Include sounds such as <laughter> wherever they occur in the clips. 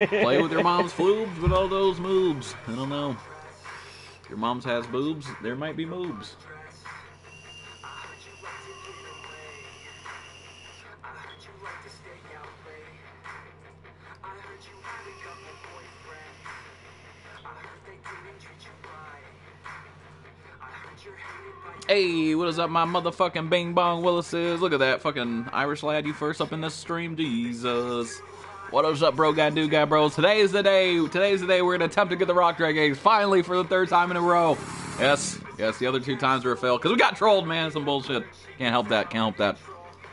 Play with your mom's floobs with all those moobs. I don't know. Your mom's has boobs, there might be moobs. Hey, what is up, my motherfucking Bing Bong Willises? Look at that fucking Irish lad, you first up in this stream, Jesus. What is up, bro, guy, dude, guy, bro? Today is the day. Today's the day we're gonna attempt to get the rock drake finally for the third time in a row. Yes, yes. The other two times were a fail because we got trolled, man. Some bullshit. Can't help that. Can't help that.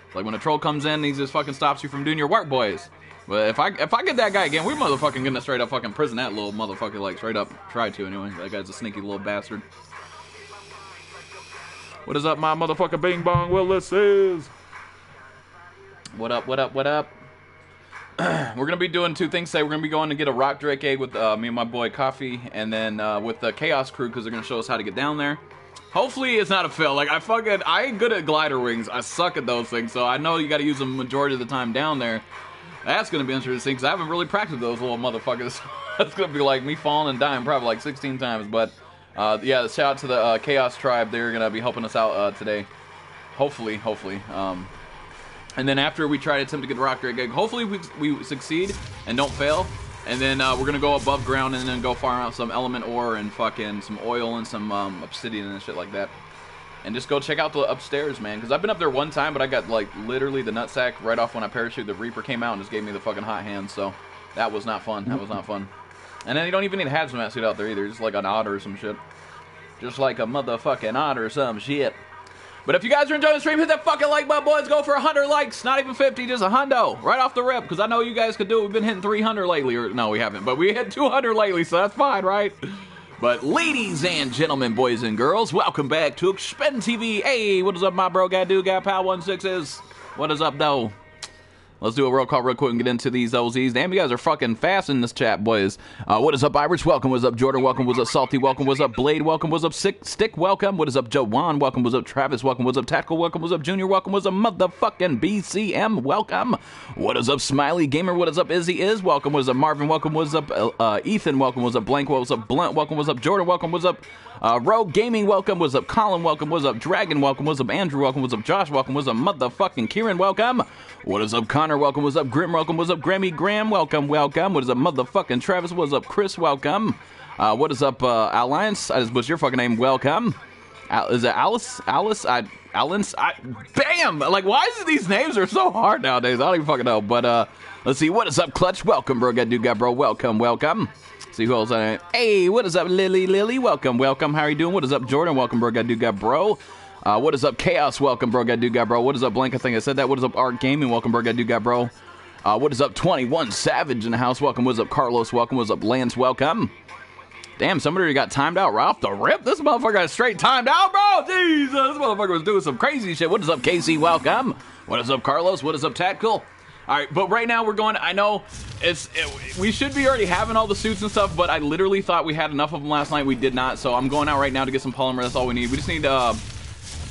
It's like when a troll comes in, he just fucking stops you from doing your work, boys. But if I if I get that guy again, we're motherfucking gonna straight up fucking prison that little motherfucker. Like straight up try to anyway. That guy's a sneaky little bastard. What is up, my motherfucker Bing Bong Willis is? What up, what up, what up? <clears throat> we're gonna be doing two things today. We're gonna be going to get a rock drake egg with uh, me and my boy Coffee, and then uh, with the Chaos crew because they're gonna show us how to get down there. Hopefully it's not a fail. Like I fucking I ain't good at glider wings. I suck at those things, so I know you got to use them majority of the time down there. That's gonna be interesting because I haven't really practiced those little motherfuckers. <laughs> That's gonna be like me falling and dying probably like 16 times, but. Uh, yeah, shout out to the uh, Chaos Tribe. They're gonna be helping us out uh, today. Hopefully, hopefully. Um, and then after we try to attempt to get the rock drake egg, hopefully we, we succeed and don't fail. And then uh, we're gonna go above ground and then go farm out some element ore and fucking some oil and some um, obsidian and shit like that. And just go check out the upstairs, man. Because I've been up there one time, but I got like literally the nutsack right off when I parachute. The Reaper came out and just gave me the fucking hot hand. So that was not fun. That was not fun. And then you don't even need a hazmat suit out there either. Just like an otter or some shit. Just like a motherfucking otter or some shit. But if you guys are enjoying the stream, hit that fucking like button, boys. Go for 100 likes. Not even 50, just a hundo. Right off the rip, because I know you guys could do it. We've been hitting 300 lately. Or No, we haven't. But we hit 200 lately, so that's fine, right? But ladies and gentlemen, boys and girls, welcome back to Expen TV. Hey, what is up, my bro, guy, dude, guy, pal, 16 is? What is up, though? Let's do a roll call real quick and get into these OZs. Damn, you guys are fucking fast in this chat, boys. Uh, what is up, Irish? Welcome. What's up, Jordan? Welcome. What's up, Salty? Welcome. What's up, Blade? Welcome. What's up, Sick Stick? Welcome. What is up, Joe Wan? Welcome. What's up, Travis? Welcome. What's up, Tactical? Welcome. What's up, Junior? Welcome. What's up, motherfucking BCM? Welcome. What is up, Smiley Gamer? What is up, Izzy? Is welcome. What is up, Marvin? Welcome. What's up, uh, Ethan? Welcome. What's up, Blank? What's up, Blunt? Welcome. What's up, Jordan? Welcome. What's up, uh, Rogue Gaming? Welcome. What's up, Colin? Welcome. What's up, Dragon? Welcome. What's up, Andrew? Welcome. What's up, Josh? Welcome. What's up, motherfucking Kieran? Welcome. What is up, Connor? Welcome. What's up, Grim? Welcome. What's up, Grammy Graham? Welcome, welcome. What is up, motherfucking Travis? What's up, Chris? Welcome. Uh, what is up, uh, Alliance? I just what's your fucking name? Welcome. Al- is it Alice? Alice? I Alice? I bam! Like, why is it these names are so hard nowadays? I don't even fucking know. But uh, let's see. What is up, Clutch? Welcome, bro. Got dude, got bro. Welcome, welcome. See who else I Hey, what is up, Lily? Lily, welcome, welcome. How are you doing? What is up, Jordan? Welcome, bro. Got dude, got bro. Uh, what is up, Chaos? Welcome, bro. Got dude, got bro. What is up, Blank? I think I said that. What is up, Art Gaming? Welcome, bro. Got dude, got bro. Uh, what is up, 21 Savage in the house? Welcome. What's up, Carlos? Welcome. What's up, Lance? Welcome. Damn, somebody got timed out off the rip. This motherfucker got straight timed out, bro. Jesus, this motherfucker was doing some crazy shit. What is up, Casey? Welcome. What is up, Carlos? What is up, Tactical? All right, but right now we're going. I know it's it, we should be already having all the suits and stuff, but I literally thought we had enough of them last night. We did not, so I'm going out right now to get some polymer. That's all we need. We just need. Uh,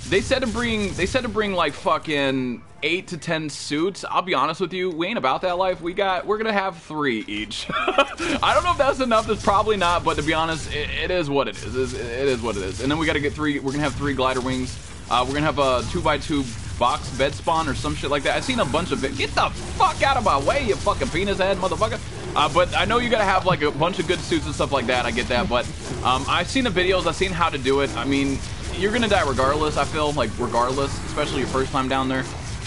they said to bring. They said to bring like fucking eight to ten suits. I'll be honest with you, we ain't about that life. We got. We're gonna have three each. <laughs> I don't know if that's enough. That's probably not. But to be honest, it, it is what it is. It is what it is. And then we got to get three. We're gonna have three glider wings. Uh, we're gonna have a two by two box bed spawn or some shit like that. I've seen a bunch of it. Get the fuck out of my way, you fucking penis head motherfucker. Uh, but I know you gotta have like a bunch of good suits and stuff like that. I get that, but um, I've seen the videos. I've seen how to do it. I mean, you're gonna die regardless. I feel like regardless, especially your first time down there.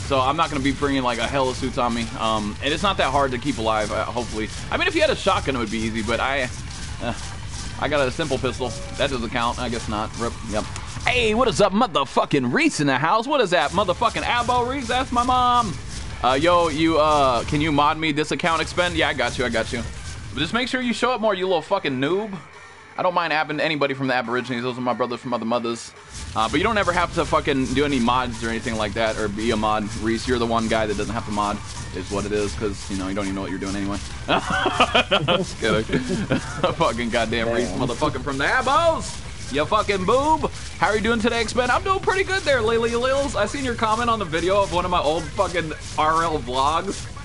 So I'm not gonna be bringing like a hell of suits on me. Um, and it's not that hard to keep alive. Uh, hopefully, I mean, if you had a shotgun, it would be easy. But I, uh, I got a simple pistol. That doesn't count. I guess not. Rip. Yep. Hey, what is up, motherfucking Reese in the house? What is that, motherfucking Abo Reese? That's my mom. Uh, yo, you, uh, can you mod me this account expend? Yeah, I got you, I got you. But just make sure you show up more, you little fucking noob. I don't mind abbing anybody from the Aborigines. Those are my brothers from other mothers. Uh, but you don't ever have to fucking do any mods or anything like that, or be a mod. Reese, you're the one guy that doesn't have to mod. Is what it is, because you know you don't even know what you're doing anyway. <laughs> Just kidding. <laughs> fucking goddamn Reese, motherfucking from the Abos. You fucking boob. How are you doing today, Expen? I'm doing pretty good there, Lily Lils. I seen your comment on the video of one of my old fucking RL vlogs.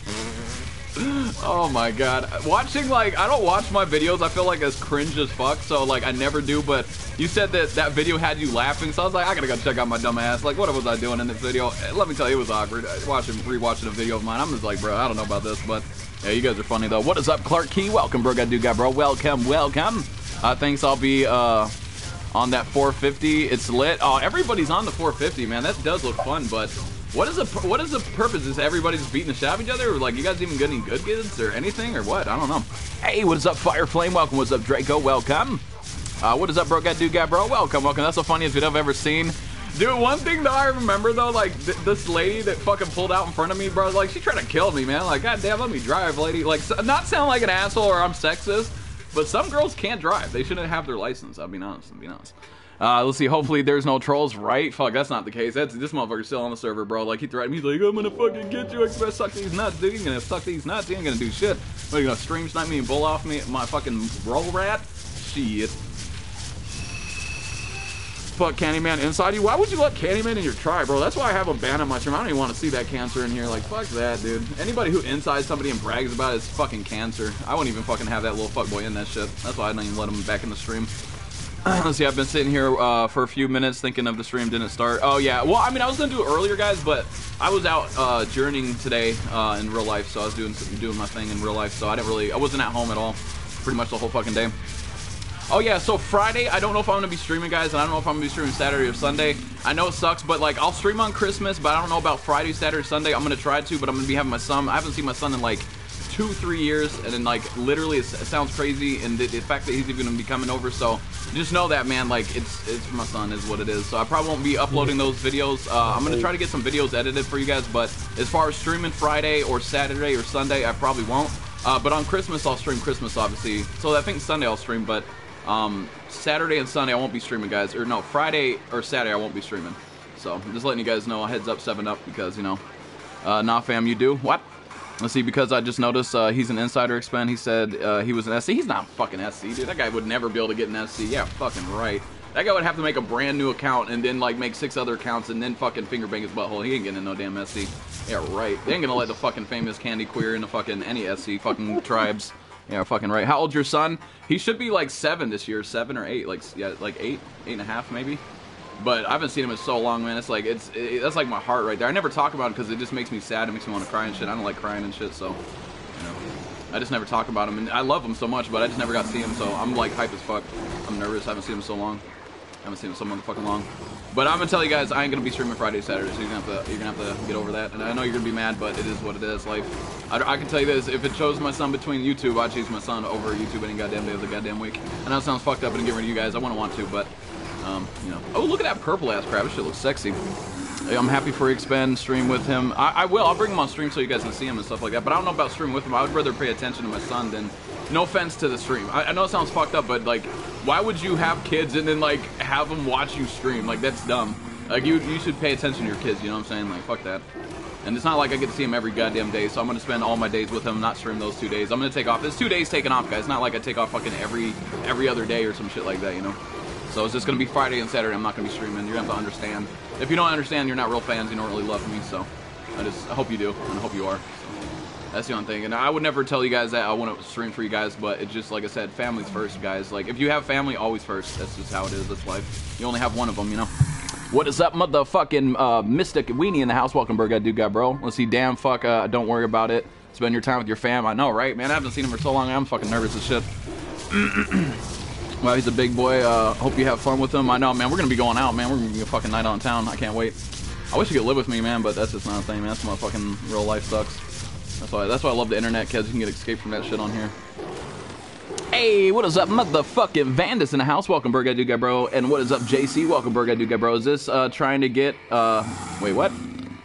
Oh my god. Watching, like, I don't watch my videos, I feel like as cringe as fuck, so, like, I never do, but you said that that video had you laughing, so I was like, I gotta go check out my dumb ass. Like, what was I doing in this video? Let me tell you, it was awkward. Watching, rewatching a video of mine, I'm just like, bro, I don't know about this, but yeah, you guys are funny, though. What is up, Clark Key? Welcome, bro. God do God, bro. Welcome, welcome. Uh, thanks, I'll be, uh, on that 450. It's lit. Oh, everybody's on the 450, man. That does look fun, but what is the what is the purpose? Is everybody just beating the shit out of each other? Like you guys even getting good kids or anything or what? I don't know. Hey, what is up, Fire Flame? Welcome. What's up, Draco? Welcome. Uh, what is up, bro? Got dude, got bro? Welcome, welcome. That's the funniest video I've ever seen. Dude, one thing that I remember though, like th this lady that fucking pulled out in front of me, bro, like she tried to kill me, man. Like, goddamn, let me drive, lady. Like, not sound like an asshole or I'm sexist, but some girls can't drive. They shouldn't have their license. I'll be honest. I'll be honest. Uh, let's see. Hopefully, there's no trolls, right? Fuck, that's not the case. That's this motherfucker's still on the server, bro. Like he threatened me. He's like, I'm gonna fucking get you. I'm gonna suck these nuts, dude. You're gonna suck these nuts. Gonna do shit. What, you gonna stream snipe me and bull off me, my fucking roll rat? Shit. Fuck Candyman inside you. Why would you let Candyman in your tribe, bro? That's why I have him banned on my stream. I don't even want to see that cancer in here. Like, fuck that, dude. Anybody who insides somebody and brags about it is fucking cancer. I wouldn't even fucking have that little fuckboy in that shit. That's why I don't even let him back in the stream. See, I've been sitting here uh, for a few minutes thinking of the stream didn't start. Oh, yeah. Well, I mean, I was to do it earlier, guys, but I was out uh, journeying today uh, in real life, so I was doing doing my thing in real life, so I didn't really, I wasn't at home at all pretty much the whole fucking day. Oh, yeah, so Friday, I don't know if I'm to be streaming, guys, and I don't know if I'm to be streaming Saturday or Sunday. I know it sucks, but, like, I'll stream on Christmas, but I don't know about Friday, Saturday, Sunday. I'm to try to, but I'm to be having my son. I haven't seen my son in, like, two, three years, and then like literally, it sounds crazy, and the, the fact that he's even gonna be coming over, so just know that, man. Like it's it's for my son is what it is. So I probably won't be uploading those videos. Uh, I'm gonna try to get some videos edited for you guys, but as far as streaming Friday or Saturday or Sunday, I probably won't. Uh, but on Christmas, I'll stream Christmas, obviously. So I think Sunday I'll stream, but um, Saturday and Sunday I won't be streaming, guys. Or no, Friday or Saturday I won't be streaming. So I'm just letting you guys know. Heads up, seven up, because you know, uh, nah, fam, you do what? Let's see, because I just noticed uh, he's an insider expend. He said uh, he was an SC. He's not fucking SC, dude. That guy would never be able to get an SC. Yeah, fucking right. That guy would have to make a brand new account and then like make six other accounts and then fucking finger bang his butthole. He ain't getting no damn SC. Yeah, right. They ain't gonna let the fucking famous candy queer in the fucking any SC fucking <laughs> tribes. Yeah, fucking right. How old's your son? He should be like seven this year, seven or eight, like yeah, like eight, eight and a half maybe. But I haven't seen him in so long, man. It's like it's it, that's like my heart right there. I never talk about it because it just makes me sad. It makes me want to cry and shit. I don't like crying and shit, so you know. I just never talk about him, and I love him so much, but I just never got to see him. So I'm like hype as fuck. I'm nervous. I haven't seen him so long. I haven't seen him so motherfucking long. But I'm gonna tell you guys, I ain't gonna be streaming Friday, Saturday, so you're gonna have to you're gonna have to get over that. And I know you're gonna be mad, but it is what it is. Life. I, I can tell you this: if it chose my son between YouTube, I'd choose my son over YouTube any goddamn day of the goddamn week. I know sounds fucked up and get rid of you guys. I wouldn't want to, but um, you know. Oh, look at that purple ass crab. This shit looks sexy. I'm happy for Expen stream with him. I, I, will. I'll bring him on stream so you guys can see him and stuff like that. But I don't know about stream with him. I would rather pay attention to my son than. No offense to the stream. I, I know it sounds fucked up, but like, why would you have kids and then like have them watch you stream? Like that's dumb. Like you, you should pay attention to your kids. You know what I'm saying? Like fuck that. And it's not like I get to see him every goddamn day, so I'm gonna spend all my days with him, not stream those two days. I'm gonna take off. It's two days taken off, guys. It's not like I take off fucking every every other day or some shit like that, you know. So it's just gonna be Friday and Saturday. I'm not gonna be streaming. You're gonna have to understand. If you don't understand, you're not real fans. You don't really love me. So I just I hope you do, and I hope you are. So that's the only thing. And I would never tell you guys that I want to stream for you guys, but it's just like I said, family's first, guys. Like if you have family, always first. That's just how it is. That's life. You only have one of them, you know. What is up, motherfucking uh, Mystic Weenie in the house? Welcome. I do got bro. Let's see. Damn, fuck. Uh, don't worry about it. Spend your time with your fam. I know, right, man? I haven't seen him for so long. I'm fucking nervous as shit. <clears throat> Well, he's a big boy. Uh, hope you have fun with him. I know, man. We're gonna be going out, man. We're gonna be a fucking night on town. I can't wait. I wish you could live with me, man, but that's just not a thing, man. That's my fucking real life sucks. That's why. That's why I love the internet, kids. You can get escape from that shit on here. Hey, what is up, motherfucking Vandus in the house? Welcome, Burg, I do bro. And what is up, JC? Welcome, Burg, I do bro. Is this uh, trying to get? Uh, wait, what?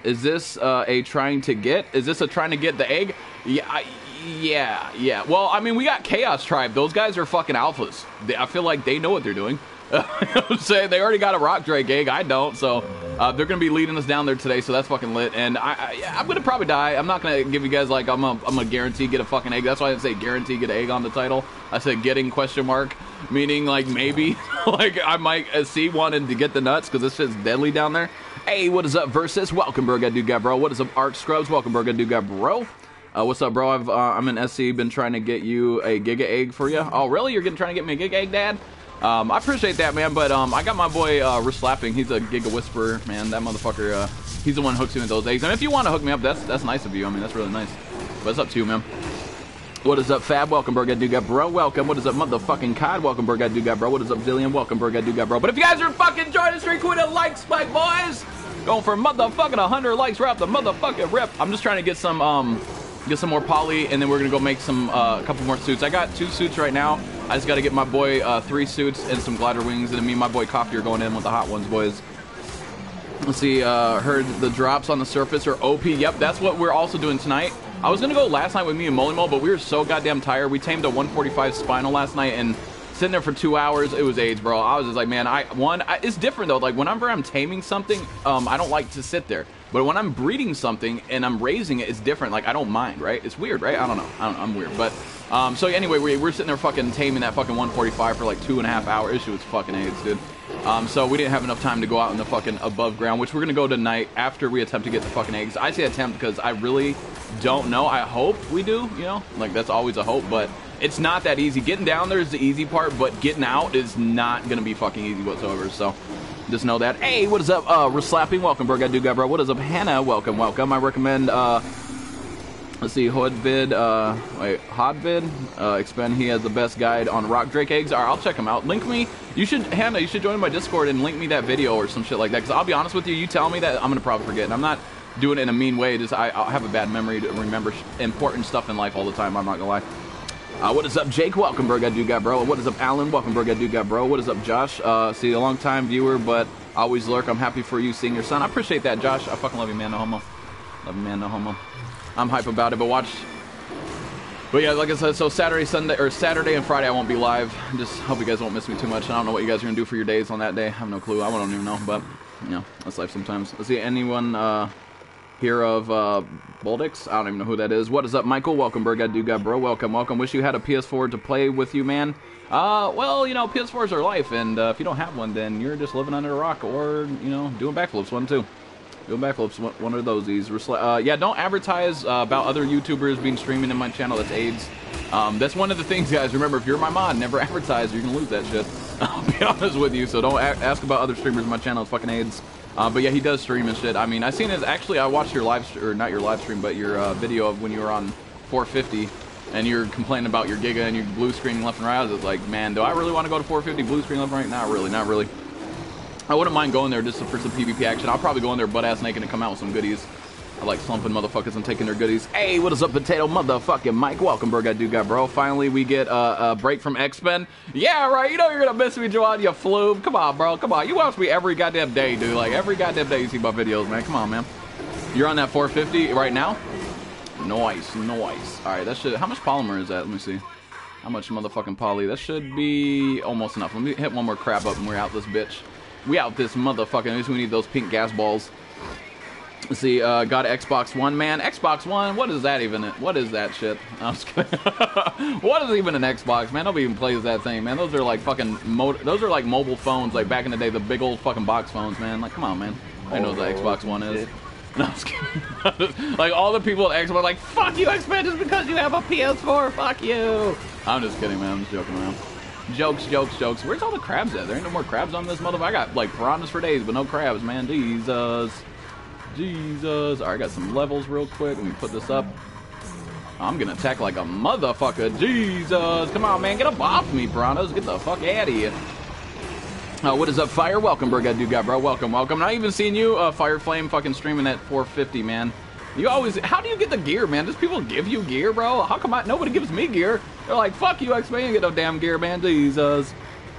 Is this uh, a trying to get? Is this a trying to get the egg? Yeah, I, yeah, yeah. Well, I mean, we got Chaos Tribe. Those guys are fucking alphas. They, I feel like they know what they're doing. <laughs> Saying they already got a Rock Drake egg. I don't, so uh, they're gonna be leading us down there today. So that's fucking lit. And I, I, am gonna probably die. I'm not gonna give you guys like I'm a, I'm gonna guarantee get a fucking egg. That's why I didn't say guarantee get an egg on the title. I said getting question mark, meaning like maybe <laughs> like I might uh, see wanting to get the nuts because this shit's deadly down there. Hey, what is up, Versus? Welcome, Burga Dude Bro. What is up, Arc Scrubs? Welcome, Burga Dude Bro. Uh, what's up, bro? I've, uh, I'm an SC. Been trying to get you a Giga Egg for you. Oh, really? You're getting trying to get me a Giga Egg, Dad? Um, I appreciate that, man. But um, I got my boy uh, Slapping. He's a Giga Whisperer, man. That motherfucker. Uh, he's the one who hooks me with those eggs. And if you want to hook me up, that's that's nice of you. I mean, that's really nice. It's up to you, man. What is up, Fab? Welcome, Burg. I do got bro. Welcome. What is up, motherfucking Cod? Welcome, Burg. I do got bro. What is up, Zillion? Welcome, Burg. I do got bro. But if you guys are fucking joining the stream, quit a like spike, boys. Going for motherfucking 100 likes right off the motherfucking rip. I'm just trying to get some um get some more poly, and then we're gonna go make some uh, a couple more suits. I got two suits right now. I just got to get my boy uh, three suits and some glider wings, and then me and my boy Coffee are going in with the hot ones, boys. Let's see. Uh, heard the drops on the surface are OP. Yep, that's what we're also doing tonight. I was gonna go last night with me and Molly Mo, but we were so goddamn tired. We tamed a 145 spinal last night and sitting there for two hours, it was AIDS, bro. I was just like, man, I one, I, it's different though. Like whenever I'm taming something, um, I don't like to sit there. But when I'm breeding something and I'm raising it, it's different. Like I don't mind, right? It's weird, right? I don't know. I I'm weird, but um, so anyway, we, we're sitting there fucking taming that fucking 145 for like two and a half hours. It was fucking AIDS, dude. Um, so we didn't have enough time to go out in the fucking above ground, which we're gonna go tonight after we attempt to get the fucking eggs. I say attempt because I really don't know. I hope we do, you know, like that's always a hope, but it's not that easy. Getting down there is the easy part, but getting out is not gonna be fucking easy whatsoever. So just know that. Hey, what is up? Uh, we're slapping. Welcome, do, bro. What is up, Hannah? Welcome, welcome. I recommend. Uh, let's see, Hoodvid. Uh, wait, Hodvid. Uh, expand. He has the best guide on rock drake eggs. All right, I'll check him out. Link me. You should, Hannah. You should join my Discord and link me that video or some shit like that. Because I'll be honest with you, you tell me that I'm gonna probably forget. And I'm not doing it in a mean way. Just I, I have a bad memory to remember important stuff in life all the time. I'm not gonna lie. Uh, what is up, Jake? Welcome, Berg. I do got bro. What is up, Alan? Welcome, Berg. I do got bro. What is up, Josh? Uh, see, a long time viewer, but always lurk. I'm happy for you seeing your son. I appreciate that, Josh. I fucking love you, man. No homo. Love you, man. No homo. I'm hype about it, but watch. But yeah, like I said, so Saturday, Sunday, or Saturday and Friday, I won't be live. Just hope you guys won't miss me too much. I don't know what you guys are gonna do for your days on that day. I have no clue. I don't even know, but you know, that's life sometimes. Let's see, anyone? Uh, here of uh, Boldix. I don't even know who that is. What is up, Michael? Welcome, got bro. Welcome, welcome. Wish you had a PS4 to play with you, man. Uh, well, you know, PS4s are life, and uh, if you don't have one, then you're just living under a rock, or you know, doing backflips. One, two. Doing backflips. One of those. These. Uh, yeah, don't advertise uh, about other YouTubers being streaming in my channel. That's AIDS. Um, that's one of the <laughs> things, guys. Remember, if you're my mod, never <laughs> advertise. You're gonna lose that shit. <laughs> I'll be honest with you. So don't ask about other streamers in my channel. It's fucking AIDS. Uh, but yeah, he does stream and shit. I mean, I seen his. Actually, I watched your live or not your live stream, but your uh, video of when you were on 450 and you're complaining about your Giga and your blue screen left and right. I was like, man, do I really want to go to 450 blue screen left and right? Not really, not really. I wouldn't mind going there just for some PvP action. I'll probably go in there butt ass naked and come out with some goodies. I like slumping motherfuckers and taking their goodies. Hey, what is up, potato motherfucking Mike? Welcome, Berg. I do got bro. Finally, we get uh, a break from X-Men. Yeah, right. You know you're gonna miss me, Joanne. You floob. Come on, bro. Come on. You watch me every goddamn day, dude. Like every goddamn day you see my videos, man. Come on, man. You're on that 450 right now. Nice, nice. All right, that should. How much polymer is that? Let me see. How much motherfucking poly? That should be almost enough. Let me hit one more crap up and we're out this bitch. We out this motherfucking. At least we need those pink gas balls. Let's see, uh, got Xbox One, man. Xbox One, what is that even? What is that shit? <laughs> I'm just kidding. <laughs> what is even an Xbox, man? Nobody even plays that thing, man. Those are like fucking, mo those are like mobile phones, like back in the day, the big old fucking box phones, man. Like, come on, man. I know what the oh, Xbox One is. <laughs> No, I'm just kidding. like, all the people at Xbox are like, fuck you, X-Men, just because you have a PS4, fuck you. I'm just kidding, man. I'm just joking around. Jokes, jokes, jokes. Where's all the crabs at? There ain't no more crabs on this motherfucker. I got, like, piranhas for days, but no crabs, man. Jesus. Jesus. Alright, I got some levels real quick. Let me put this up. I'm gonna attack like a motherfucker. Jesus. Come on, man. Get up off me, piranhas. Get the fuck out of here. Uh, what is up, Fire? Welcome, do got, bro. Welcome, welcome. Not even seeing you, uh, Fire Flame, fucking streaming at 450, man. You always, how do you get the gear, man? Does people give you gear, bro? How come I, nobody gives me gear? They're like, fuck you, X-Man, you get no damn gear, man. Jesus.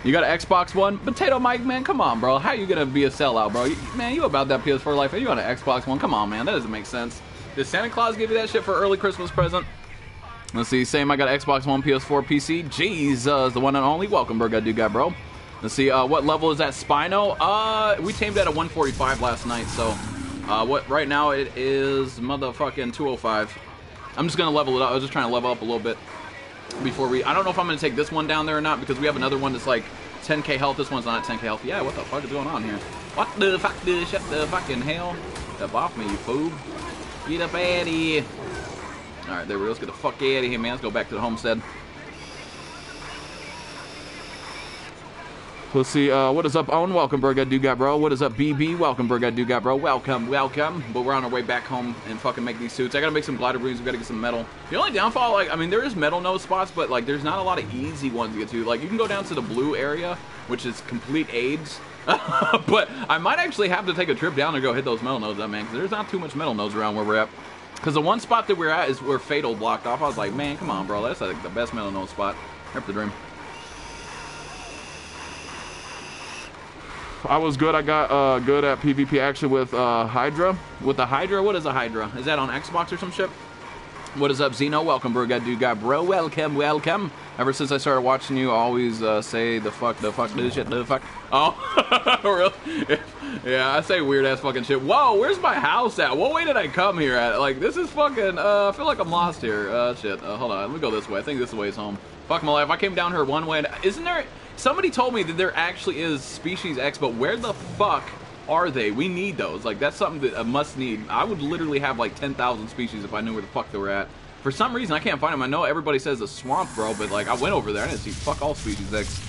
You got an Xbox One? Potato Mike, man, come on, bro. How you gonna be a sellout, bro? You, man, you about that PS4 life. And you on an Xbox One? Come on, man. That doesn't make sense. Did Santa Claus give you that shit for early Christmas present? Let's see. Same, I got Xbox One, PS4, PC. Jesus, the one and only. Welcome. I do got, bro. Let's see. Uh, what level is that Spino? Uh, we tamed at a 145 last night, so uh, what? Right now it is motherfucking 205. I'm just gonna level it up. I was just trying to level up a little bit before we. I don't know if I'm gonna take this one down there or not because we have another one that's like 10k health. This one's not at 10k health. Yeah, what the fuck is going on here? What the fuck? The shut the fucking hell? Step off me, you fool! Get up out of here. Alright, there we go. Let's get the fuck out of here, man. Let's go back to the homestead. Let's see, uh, what is up, Owen? Welcome, Burga Do Got Bro. What is up, BB? Welcome, Burga Do Got Bro. Welcome, welcome. But we're on our way back home and fucking make these suits. I gotta make some glider beams. We gotta get some metal. The only downfall, like, I mean, there is metal nose spots, but, like, there's not a lot of easy ones to get to. Like, you can go down to the blue area, which is complete AIDS. <laughs> but I might actually have to take a trip down and go hit those metal nodes up, man, because there's not too much metal nodes around where we're at. Because the one spot that we're at is where Fatal blocked off. I was like, man, come on, bro. That's like the best metal node spot. Rip the dream. I was good. I got uh, good at PvP action with uh, Hydra. With the Hydra? What is a Hydra? Is that on Xbox or some shit? What is up, Zeno? Welcome, bro. God, dude, God, bro. Welcome, welcome. Ever since I started watching you, always uh, say the fuck, the fuck, the shit, the fuck. Oh, <laughs> really? Yeah, I say weird ass fucking shit. Whoa, where's my house at? What way did I come here at? Like, this is fucking, uh, I feel like I'm lost here. Uh, shit. Uh, hold on, let me go this way. I think this way is home. Fuck my life. I came down here one way. Isn't there, Somebody told me that there actually is Species X, but where the fuck are they? We need those. Like, that's something that a must need. I would literally have like 10,000 species if I knew where the fuck they were at. For some reason, I can't find them. I know everybody says a swamp, bro, but like, I went over there. I didn't see fuck all Species X.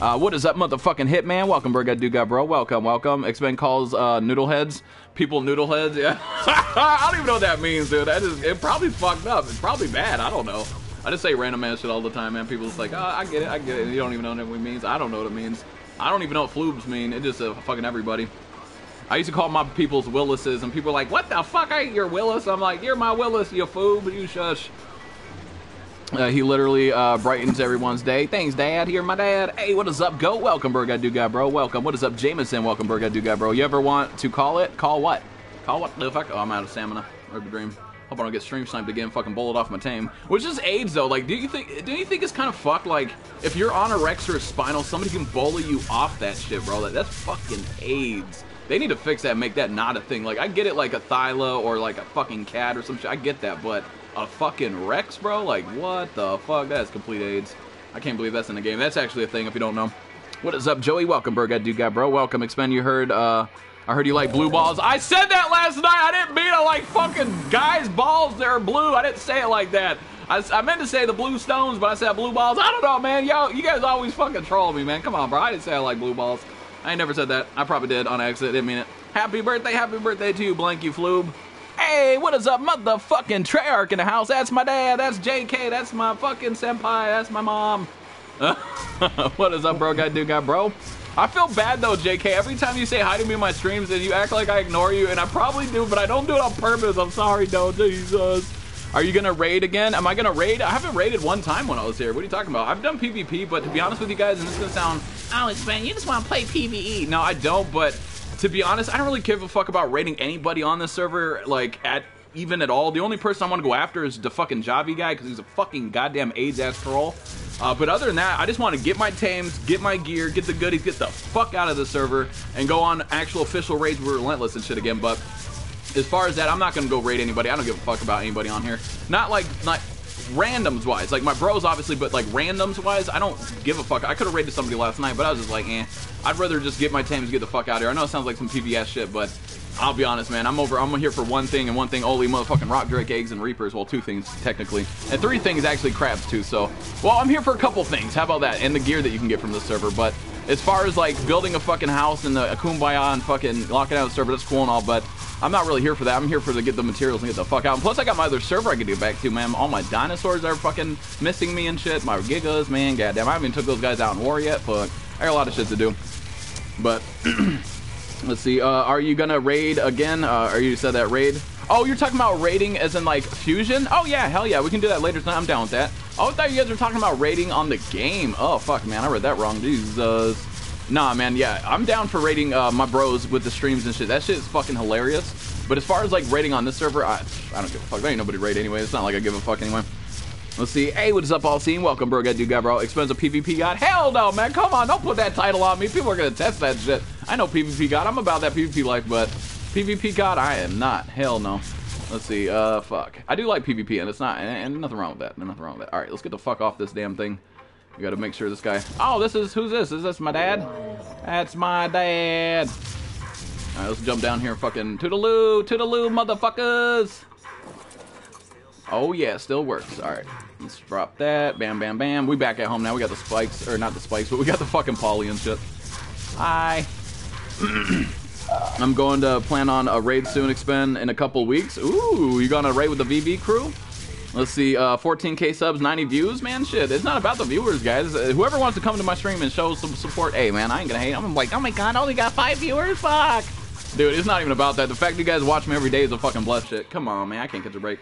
Uh, what is up, motherfucking hitman? Welcome, Burga Duga, bro. Welcome, welcome. X-Men calls uh, noodleheads. People noodleheads, yeah. <laughs> I don't even know what that means, dude. That is, it probably fucked up. It's probably bad. I don't know. I just say random ass shit all the time, man. People just like, oh, I get it, I get it. And you don't even know what it means. I don't know what it means. I don't even know what floobs mean. It just uh, fucking everybody. I used to call my people's Willises, and people are like, what the fuck? I ain't your Willis. I'm like, you're my Willis, you foob. You shush. Uh, he literally uh, brightens everyone's day. Thanks, Dad. Here, my dad. Hey, what is up, Go? Welcome, Burg. I do guy, bro. Welcome. What is up, Jameson? Welcome, Burg. I do guy, bro. You ever want to call it? Call what? Call what the fuck? Oh, I'm out of stamina. Urban Dream. Hope I don't get stream sniped again, fucking bullet off my tame. Which is AIDS though. Like, do you think do you think it's kind of fucked? Like, if you're on a Rex or a Spinal, somebody can bully you off that shit, bro. Like, that's fucking AIDS. They need to fix that, make that not a thing. Like, I get it, like a Thyla or like a fucking cat or some shit. I get that, but a fucking Rex, bro? Like, what the fuck? That's complete AIDS. I can't believe that's in the game. That's actually a thing if you don't know. What is up, Joey? Welcome, Berg. I do guy, bro. Welcome, Expen. You heard, uh, I heard you like blue balls. I said that last night. I didn't mean I like fucking guys' balls that are blue. I didn't say it like that. I, I meant to say the blue stones, but I said blue balls. I don't know, man. Yo, you guys always fucking troll me, man. Come on, bro. I didn't say I like blue balls. I ain't never said that. I probably did on accident. Didn't mean it. Happy birthday, happy birthday to you, Blank, you floob. Hey, what is up, motherfucking Treyarch in the house? That's my dad. That's JK. That's my fucking senpai. That's my mom. <laughs> what is up, bro? Guy, dude, guy, bro. I feel bad though, JK. Every time you say hi to me in my streams and you act like I ignore you, and I probably do, but I don't do it on purpose. I'm sorry, though. Jesus. Are you gonna raid again? Am I gonna raid? I haven't raided one time when I was here. What are you talking about? I've done PvP, but to be honest with you guys, and this is gonna sound, it's man, you just want to play PvE. No, I don't. But to be honest, I don't really give a fuck about raiding anybody on this server, like at even at all. The only person I want to go after is the fucking Javi guy because he's a fucking goddamn AIDS ass troll. Uh, but other than that, I just want to get my tames, get my gear, get the goodies, get the fuck out of the server, and go on actual official raids with Relentless and shit again. But as far as that, I'm not gonna go raid anybody. I don't give a fuck about anybody on here. Not like not randoms wise, like my bros obviously, but like randoms wise, I don't give a fuck. I could have raided somebody last night, but I was just like, eh. I'd rather just get my tames, get the fuck out of here. I know it sounds like some PBS shit, but I'll be honest, man. I'm over. I'm here for one thing and one thing only: motherfucking rock drake eggs and reapers. Well, two things technically, and three things actually crabs too. So, well, I'm here for a couple things. How about that? And the gear that you can get from the server. But as far as like building a fucking house and the a kumbaya and fucking locking out the server, that's cool and all. But I'm not really here for that. I'm here for to get the materials and get the fuck out. And plus, I got my other server I can get back to, man. All my dinosaurs are fucking missing me and shit. My gigas, man. Goddamn, I haven't even took those guys out in war yet. Fuck, I got a lot of shit to do. But. <clears throat> Let's see. Uh, are you gonna raid again? Uh, are you said that raid? Oh, you're talking about raiding as in like fusion? Oh yeah, hell yeah, we can do that later tonight. I'm down with that. Oh, I thought you guys were talking about raiding on the game. Oh fuck, man, I read that wrong. Jesus. Nah, man, yeah, I'm down for raiding uh, my bros with the streams and shit. That shit is fucking hilarious. But as far as like raiding on this server, I, I don't give a fuck. There ain't nobody raid anyway. It's not like I give a fuck anyway. Let's see. Hey, what is up, all scene? Welcome, bro. Got do guy, bro. Expensive PvP god. Hell no, man. Come on, don't put that title on me. People are gonna test that shit. I know PvP god. I'm about that PvP life, but PvP god, I am not. Hell no. Let's see. Uh, fuck. I do like PvP, and it's not, and, and nothing wrong with that. Nothing wrong with that. All right, let's get the fuck off this damn thing. We gotta make sure this guy. Oh, this is who's this? Is this my dad? That's my dad. All right, let's jump down here. Fucking toodaloo, toodaloo, motherfuckers. Oh yeah, still works. All right, let's drop that. Bam, bam, bam. We back at home now. We got the spikes, or not the spikes, but we got the fucking poly and shit. Hi. <clears throat> I'm going to plan on a raid soon, expend in a couple weeks. Ooh, you going to raid with the VB crew? Let's see, uh, 14k subs, 90 views, man. Shit, it's not about the viewers, guys. Uh, whoever wants to come to my stream and show some support, hey, man, I ain't gonna hate. I'm like, oh my god, I only got five viewers. Fuck, dude, it's not even about that. The fact you guys watch me every day is a fucking blessed shit. Come on, man, I can't catch a break.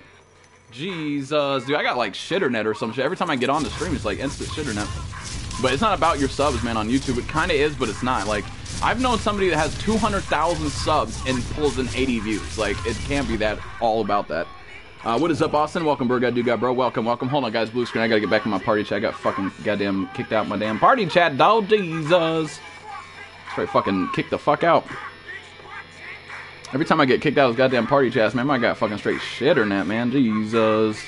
Jesus, dude, I got like shitternet or some shit. Every time I get on the stream, it's like instant shitternet. But it's not about your subs, man, on YouTube. It kind of is, but it's not. Like, I've known somebody that has 200,000 subs and pulls in 80 views. Like, it can't be that all about that. Uh, what is up, Austin? Welcome, bro. God, do God, bro. Welcome, welcome. Hold on, guys. Blue screen. I gotta get back in my party chat. I got fucking goddamn kicked out my damn party chat, dog. Jesus. Straight fucking kicked the fuck out. Every time I get kicked out of goddamn party chats, man, I got fucking straight shitternet, man. Jesus.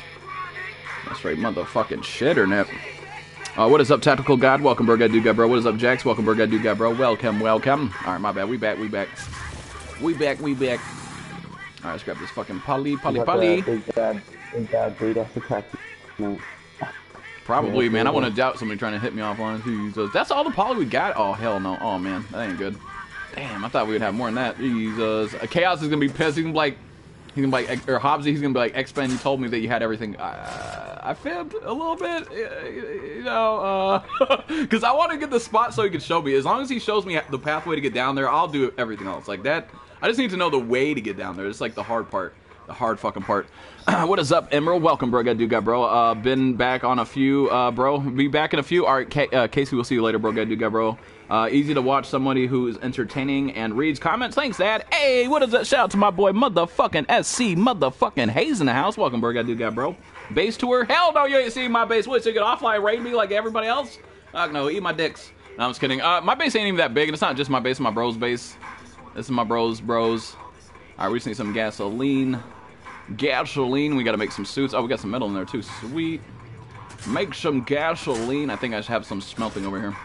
That's straight motherfucking shitternet. Uh, what is up, Tactical God? Welcome. God, do God, bro. What is up, Jax? Welcome. God, do God, bro. Welcome, welcome. All right, my bad. We back, we back. We back, we back. All right, let's grab this fucking poly, poly, poly. Big bad, big bad breed of attack. No. Probably, man. I want to doubt somebody trying to hit me offline. Jesus. That's all the poly we got? Oh, hell no. Oh, man. That ain't good. Damn, I thought we would have more than that. Jesus. Chaos is going to be pissed. He's going to be like, He's gonna be like, or Hobbsy, he's gonna be like, X-Men, you told me that you had everything. Uh, I fibbed a little bit, you know, because uh, <laughs> I want to get the spot so he can show me. As long as he shows me the pathway to get down there, I'll do everything else. Like that, I just need to know the way to get down there. It's like the hard part, the hard fucking part. <clears throat> what is up, Emerald? Welcome, bro. God, do got bro. Uh, been back on a few, uh, bro. Be back in a few. All right, K- uh, Casey, we'll see you later, bro. God, do got bro. Uh, easy to watch somebody who is entertaining and reads comments. Thanks, Dad. Hey, what is that? Shout out to my boy, motherfucking SC, motherfucking Hayes in the house. Welcome, bro. God, do got bro. Base tour? Hell no, you ain't seen my base. What, you can offline raid me like everybody else? No, eat my dicks. No, I'm just kidding. Uh, my base ain't even that big, and it's not just my base, my bro's base. This is my bros, bros. All right, we just need some gasoline. Gasoline. We got to make some suits. Oh, we got some metal in there too. Sweet. Make some gasoline. I think I should have some smelting over here.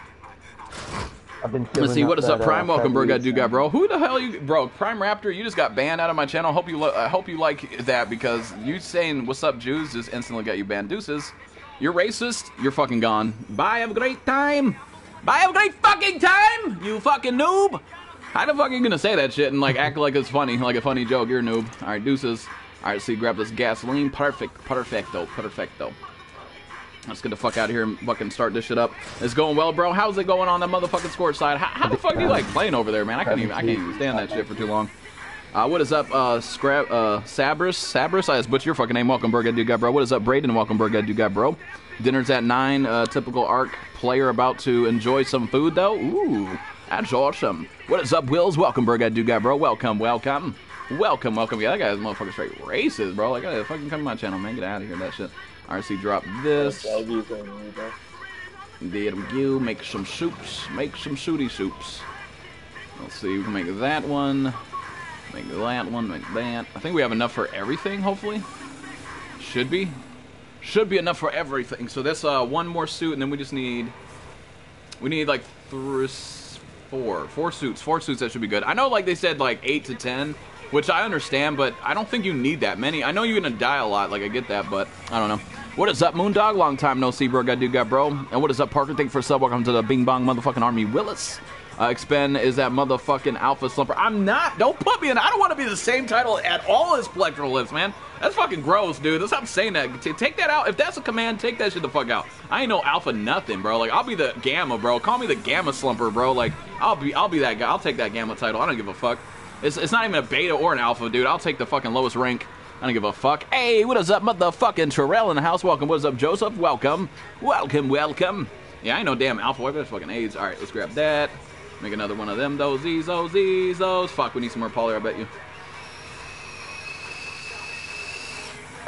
I've been Let's see. what is up that, Prime? uh, Welcome, bro. God, do got bro. Who the hell you, bro? Prime Raptor. You just got banned out of my channel. Hope you. I hope you like that because you saying "What's up, Jews?" just instantly got you banned. Deuces. You're racist. You're fucking gone. Bye. Have a great time. Bye. Have a great fucking time. You fucking noob. How the fuck are you gonna say that shit and like act like it's funny, like a funny joke? You're a noob. All right, deuces. All right, so you grab this gasoline. Perfect. Perfecto. Perfecto. Let's get the fuck out of here and fucking start this shit up. It's going well, bro. How's it going on that motherfucking score side? How, how the fuck do you like playing over there, man? I can't even I can't even stand that shit for too long. Uh, what is up, uh, Scrap, uh, Sabris? Sabris? I just butchered your fucking name. Welcome, Burga Duga, bro. What is up, Braden? Welcome, Burga Duga, bro. Dinner's at 9. Uh, typical ARK player about to enjoy some food, though. Ooh, that's awesome. What is up, Wills? Welcome, Burga Guy, bro. Welcome, welcome. Welcome, welcome. Yeah, that guy's motherfucking straight racist, bro. Like, gotta fucking come to my channel, man. Get out of here, that shit. RC, drop this. There we go. Make some soups. Make some sooty soups. Let's see. We can make that one. Make that one. Make that. I think we have enough for everything. Hopefully, should be. Should be enough for everything. So that's uh, one more suit, and then we just need. We need like three, four, four suits. Four suits. That should be good. I know, like they said, like eight to ten, which I understand, but I don't think you need that many. I know you're gonna die a lot. Like I get that, but I don't know. What is up, Moondog? Long time no see, bro. God do got bro. And what is up, Parker? Thank you for sub. Welcome to the Bing Bong motherfucking Army Willis. Uh, Expen is that motherfucking Alpha Slumper. I'm not. Don't put me in. I don't want to be the same title at all as Plectral man. That's fucking gross, dude. That's saying that. Take that out. If that's a command, take that shit the fuck out. I ain't no Alpha nothing, bro. Like I'll be the Gamma, bro. Call me the Gamma Slumper, bro. Like I'll be, I'll be that guy. I'll take that Gamma title. I don't give a fuck. It's, it's not even a beta or an alpha, dude. I'll take the fucking lowest rank. I don't give a fuck. Hey, what is up, motherfucking Terrell in the house? Welcome. What is up, Joseph? Welcome. Welcome, welcome. Yeah, I no damn alpha. What that's fucking AIDS? All right, let's grab that. Make another one of them. Those, these, those, these, those. Fuck, we need some more poly, I bet you.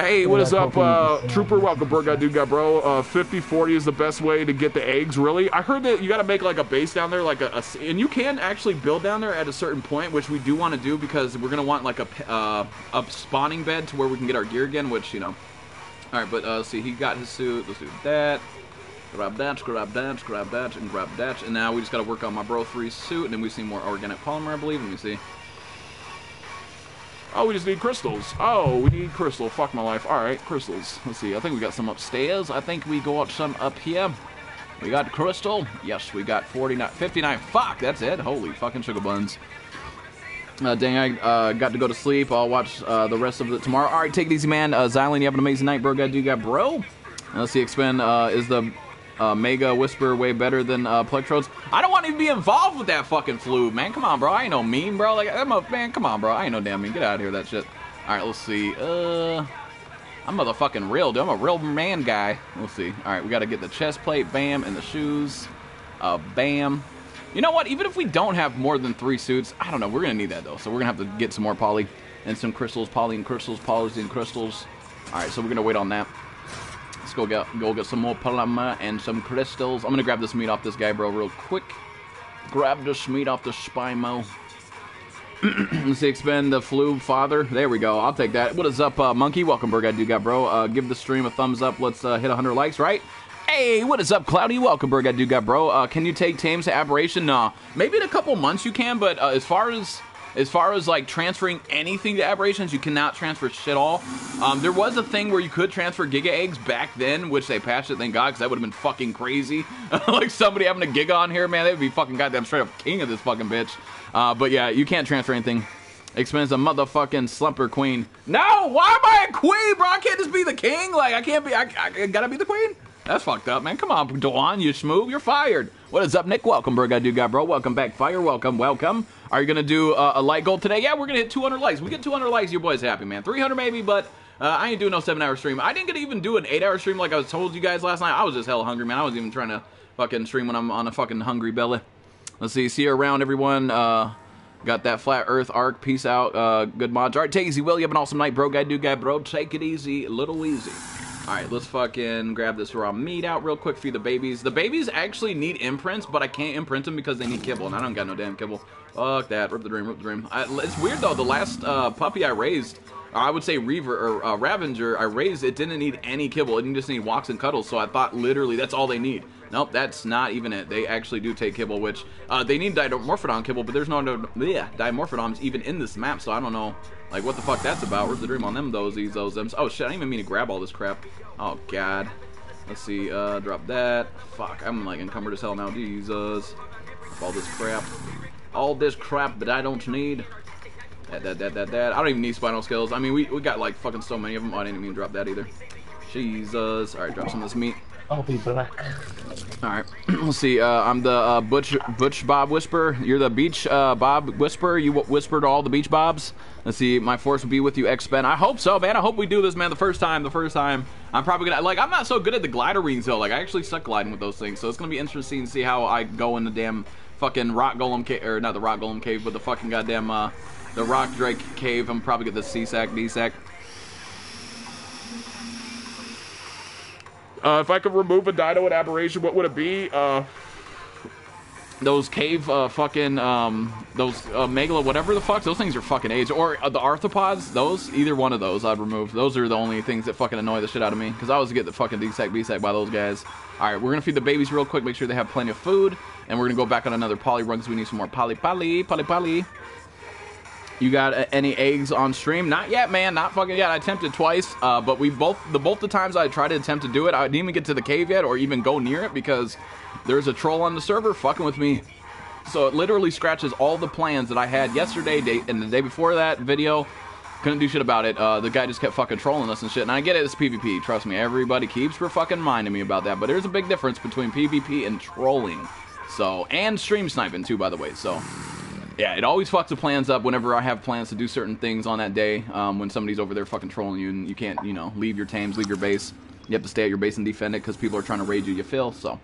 Hey, what is up, uh, Trooper? Welcome, dude, got bro. Uh, 50-40 is the best way to get the eggs, really. I heard that you got to make like a base down there, like a, a- and you can actually build down there at a certain point, which we do want to do because we're gonna want like a, uh, a spawning bed to where we can get our gear again, which you know. All right, but uh, see, he got his suit. Let's do that. Grab that, grab that, grab that, and grab that. And now we just got to work on my Bro 3 suit, and then we see more organic polymer, I believe. Let me see. Oh, we just need crystals. Oh, we need crystal. Fuck my life. All right, crystals. Let's see. I think we got some upstairs. I think we got some up here. We got crystal. Yes, we got 49, 59. Fuck, that's it. Holy fucking sugar buns. Uh, dang, I uh, got to go to sleep. I'll watch uh, the rest of it tomorrow. All right, take it easy, man. Uh, you have an amazing night, bro. God, do you got bro? Let's see, expand. Uh, is the uh, Mega Whisper way better than uh, Plectrodes? I don't want to be involved with that fucking flu, man. Come on, bro. I ain't no meme, bro. Like, I'm a man. Come on, bro. I ain't no damn meme. Get out of here, that shit. All right, let's see. Uh, I'm motherfucking real, dude. I'm a real man guy. We'll see. All right, we got to get the chest plate, bam, and the shoes, uh, bam. You know what? Even if we don't have more than three suits, I don't know. We're gonna need that though, so we're gonna have to get some more poly and some crystals, poly and crystals, polys and crystals. All right, so we're gonna wait on that. Let's go get go get some more polymer and some crystals. I'm gonna grab this meat off this guy, bro, real quick. Grab this meat off the spymo. <clears throat> Let's see, expend the flu father. There we go. I'll take that. What is up, uh, monkey? Welcome, Berg. I do got, bro. Uh, give the stream a thumbs up. Let's uh, hit 100 likes, right? Hey, what is up, Cloudy? Welcome, Berg. I do got, bro. Uh, can you take Tames to Aberration? Nah, maybe in a couple months you can, but uh, as far as as far as like transferring anything to aberrations, you cannot transfer shit all. Um, there was a thing where you could transfer Giga eggs back then, which they patched it, thank God, because that would have been fucking crazy. <laughs> like somebody having a Giga on here, man, they would be fucking goddamn straight up king of this fucking bitch. Uh, but yeah, you can't transfer anything. Expense a motherfucking slumper queen. No, why am I a queen, bro? I can't just be the king. Like I can't be. I, I gotta be the queen. That's fucked up, man. Come on, Dawn, you smooth. You're fired. What is up, Nick? Welcome. I do got bro. Welcome back, Fire. Welcome, welcome. Are you gonna do uh, a light goal today? Yeah, we're gonna hit 200 likes. We get 200 likes, your boy's happy, man. 300 maybe, but uh, I ain't doing no seven-hour stream. I didn't get to even do an eight-hour stream like I was told you guys last night. I was just hell hungry, man. I was even trying to fucking stream when I'm on a fucking hungry belly. Let's see. See you around, everyone. Uh, got that flat Earth arc. Peace out. Uh, good mods. All right, take it easy, Will. You have an awesome night, bro. Guy, do guy, bro. Take it easy, little easy. All right, let's fucking grab this raw meat out real quick. Feed the babies. The babies actually need imprints, but I can't imprint them because they need kibble, and I don't got no damn kibble. Fuck that. Rip the dream. Rip the dream. I, it's weird though. The last uh, puppy I raised, I would say Reaver or uh, Ravenger, I raised it didn't need any kibble. It just need walks and cuddles. So I thought literally that's all they need. Nope, that's not even it. They actually do take kibble, which uh, they need dimorphodon kibble, but there's no, no yeah, dimorphodons even in this map. So I don't know like what the fuck that's about. Where's the dream on them? Those, these, those, them. Oh shit! I didn't even mean to grab all this crap. Oh god. Let's see. Uh, drop that. Fuck. I'm like encumbered as hell now. Jesus. All this crap. All this crap that I don't need. That, that, that, that, that. I don't even need spinal skills. I mean, we, we got like fucking so many of them. Oh, I didn't even drop that either. Jesus. Alright, drop some of this meat. I'll be black. Alright, let's <clears throat> see. Uh, I'm the uh, Butch Butch Bob Whisper. You're the Beach uh, Bob Whisper. You whispered all the Beach Bobs. Let's see. My force will be with you, X Ben. I hope so, man. I hope we do this, man. The first time. The first time. I'm probably gonna like. I'm not so good at the glider rings though. Like I actually suck gliding with those things. So it's gonna be interesting to see how I go in the damn fucking rock golem cave or not the rock golem cave, but the fucking goddamn uh, the rock drake cave. I'm probably get the C-sack, D-sack. Uh, if I could remove a dino at aberration, what would it be? Uh, those cave uh, fucking um, those uh, megala whatever the fuck those things are fucking age or uh, the arthropods those either one of those I'd remove those are the only things that fucking annoy the shit out of me because I always get the fucking D-sack B-sack by those guys all right we're gonna feed the babies real quick make sure they have plenty of food and we're gonna go back on another poly run because we need some more poly poly poly poly you got uh, any eggs on stream? Not yet, man. Not fucking yet. I attempted twice, uh, but we both the both the times I tried to attempt to do it, I didn't even get to the cave yet, or even go near it because there's a troll on the server fucking with me. So it literally scratches all the plans that I had yesterday, day, and the day before that video. Couldn't do shit about it. Uh, the guy just kept fucking trolling us and shit. And I get it, it's PvP. Trust me, everybody keeps for fucking reminding me about that. But there's a big difference between PvP and trolling. So, and stream sniping too, by the way. So, yeah, it always fucks the plans up whenever I have plans to do certain things on that day. Um, when somebody's over there fucking trolling you and you can't, you know, leave your tames, leave your base. You have to stay at your base and defend it because people are trying to raid you. You feel so.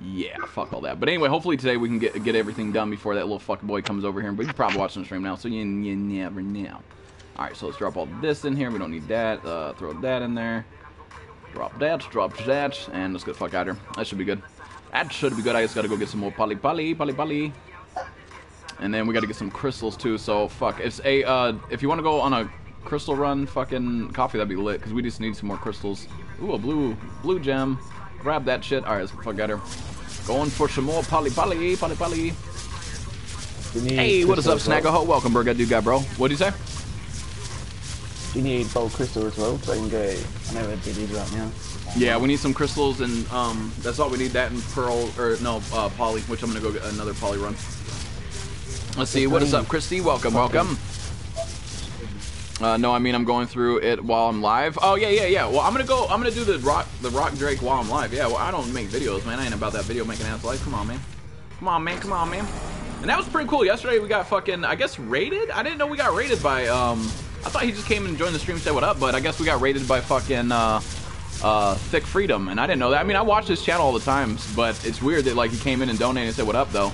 Yeah, fuck all that. But anyway, hopefully today we can get get everything done before that little fuck boy comes over here. But you're probably watching the stream now, so you, you never know. All right, so let's drop all this in here. We don't need that. Uh, throw that in there. Drop that. Drop that, and let's get the fuck out of here. That should be good. That should be good. I just gotta go get some more poly poly poly poly. And then we got to get some crystals too. So fuck, it's a uh, if you want to go on a crystal run, fucking coffee, that'd be lit because we just need some more crystals. Ooh, a blue blue gem. Grab that shit. All right, let's fuck out of here. Going for some more poly poly poly poly. Hey, what is up, Snaggaho? Welcome, Burger Dude Guy, bro. What'd you say? You need gold crystal as well so I can go? I know where it is right now. Yeah, we need some crystals and um, that's all we need. That and pearl or no uh, poly, which I'm gonna go get another poly run. Let's see. What is up, Christy? Welcome, welcome. Uh, no, I mean I'm going through it while I'm live. Oh yeah, yeah, yeah. Well, I'm gonna go. I'm gonna do the rock, the rock Drake while I'm live. Yeah. Well, I don't make videos, man. I ain't about that video making ass life. Come on, man. Come on, man. Come on, man. And that was pretty cool. Yesterday we got fucking, I guess, raided. I didn't know we got raided by. Um, I thought he just came in and joined the stream, said what up, but I guess we got raided by fucking. Uh, uh, Thick Freedom, and I didn't know that. I mean, I watch his channel all the time, but it's weird that like he came in and donated and said what up though,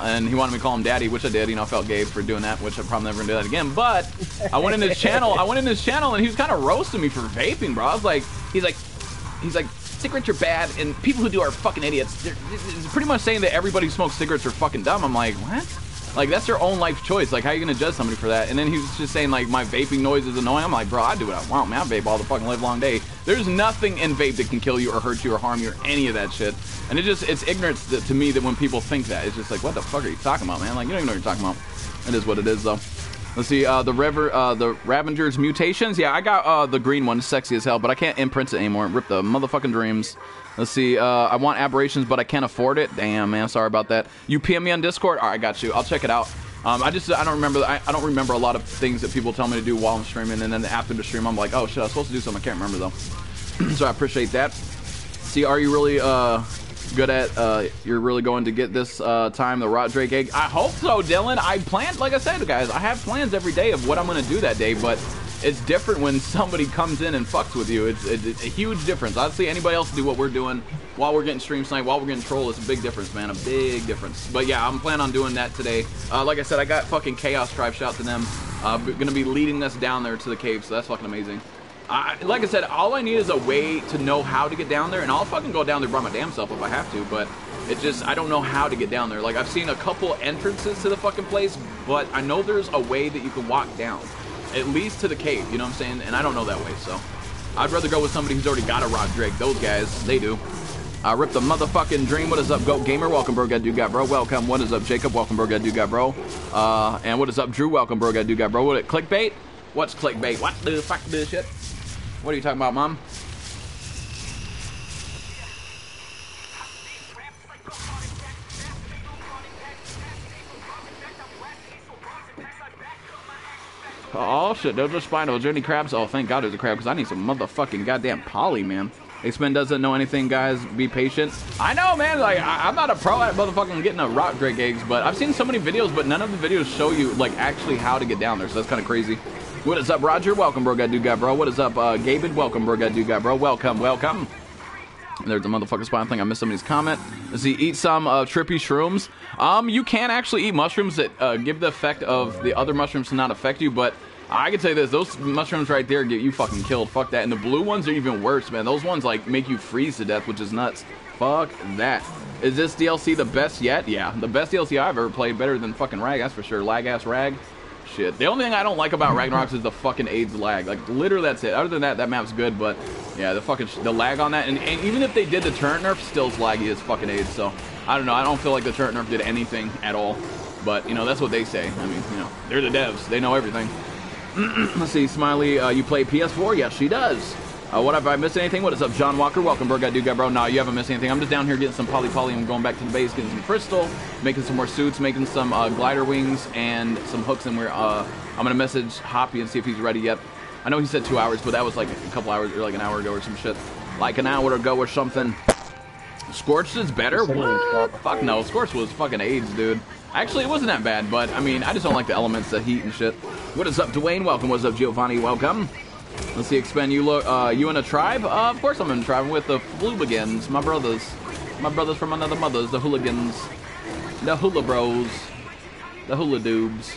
and he wanted me to call him Daddy, which I did. You know, I felt gay for doing that, which I'm probably never gonna do that again. But I went in his channel, I went in his channel, and he was kind of roasting me for vaping, bro. I was like, he's like, he's like. Cigarettes are bad, and people who do are fucking idiots. They're, it's pretty much saying that everybody who smokes cigarettes are fucking dumb. I'm like, what? Like that's their own life choice. Like how are you gonna judge somebody for that? And then he was just saying like my vaping noise is annoying. I'm like, bro, I do what I want, man. I vape all the fucking live long day. There's nothing in vape that can kill you or hurt you or harm you or any of that shit. And it just it's ignorance to, to me that when people think that it's just like, what the fuck are you talking about, man? Like you don't even know what you're talking about. It is what it is though. Let's see, uh, the Rever, uh, the Ravenger's mutations. Yeah, I got uh, the green one, sexy as hell, but I can't imprint it anymore. Rip the motherfucking dreams. Let's see, uh, I want aberrations, but I can't afford it. Damn, man, sorry about that. You PM me on Discord. All right, I got you. I'll check it out. Um, I just I don't remember I, I, don't remember a lot of things that people tell me to do while I'm streaming, and then after the stream I'm like, oh shit, I was supposed to do something. I can't remember though. <clears throat> so I appreciate that. See, are you really uh, good at? Uh, you're really going to get this uh, time the Rock Drake egg? I hope so, Dylan. I planned, like I said, guys, I have plans every day of what I'm gonna do that day, but it's different when somebody comes in and fucks with you. It's, it's, a huge difference. See anybody else do what we're doing while we're getting stream snipe, while we're getting troll. It's a big difference, man. A big difference. But yeah, I'm planning on doing that today. Uh, like I said, I got fucking Chaos Tribe. Shout to them. Uh, gonna be leading us down there to the cave, so that's fucking amazing. I, like I said, all I need is a way to know how to get down there, and I'll fucking go down there by my damn self if I have to. But it just I don't know how to get down there. Like I've seen a couple entrances to the fucking place, but I know there's a way that you can walk down at least to the cave, you know what I'm saying? And I don't know that way, so I'd rather go with somebody who's already got a rock drake. Those guys, they do. Uh, rip the motherfucking dream. What is up, Goat Gamer? Welcome, bro. God, do got bro. Welcome. What is up, Jacob? Welcome, bro. God, do got bro. Uh, and what is up, Drew? Welcome, bro. God, do got bro. What it? Clickbait? What's clickbait? What the fuck this shit? What are you talking about, mom? Oh shit, those are Spino. Is there any crabs? Oh, thank God there's a crab because I need some motherfucking goddamn poly, man. Expen doesn't know anything, guys. Be patient. I know, man. Like, I, am not a pro at motherfucking getting a rock drake eggs, but I've seen so many videos, but none of the videos show you, like, actually how to get down there, so that's kind of crazy. What is up, Roger? Welcome, bro. God, do guy, bro. What is up, uh, Gabid? Welcome, bro. God, do guy, bro. Welcome, welcome. There's a motherfucker spot. I think I missed somebody's comment. Does he eat some uh, trippy shrooms? Um, you can actually eat mushrooms that uh, give the effect of the other mushrooms to not affect you, but I can tell you this: those mushrooms right there get you fucking killed. Fuck that. And the blue ones are even worse, man. Those ones like make you freeze to death, which is nuts. Fuck that. Is this DLC the best yet? Yeah, the best DLC I've ever played. Better than fucking Rag, that's for sure. Lag ass Rag. Shit. The only thing I don't like about Ragnaroks is the fucking AIDS lag. Like literally, that's it. Other than that, that map's good. But yeah, the fucking the lag on that, and, and even if they did the turret nerf, still as laggy as fucking AIDS. So I don't know. I don't feel like the turret nerf did anything at all. But you know, that's what they say. I mean, you know, they're the devs. They know everything. <clears throat> Let's see, Smiley, uh, you play PS4? Yes, she does. Uh, what have I missed anything? What is up, John Walker? Welcome, bro. Got do got bro. No, you haven't missed anything. I'm just down here getting some poly poly. I'm going back to the base, getting some crystal, making some more suits, making some uh, glider wings and some hooks. And we're uh, I'm gonna message Hoppy and see if he's ready yet. I know he said two hours, but that was like a couple hours or like an hour ago or some shit. Like an hour ago or something. Scorched is better? What? Fuck no. Scorched was fucking AIDS, dude. Actually, it wasn't that bad, but I mean, I just don't like the elements, the heat and shit. What is up, Dwayne? Welcome. What's up, Giovanni? Welcome. Let's see, Expen. You look. Uh, you in a tribe? Uh, of course, I'm in a tribe I'm with the Flubigans, my brothers, my brothers from another mothers, the hooligans, the hula bros, the hula doobs.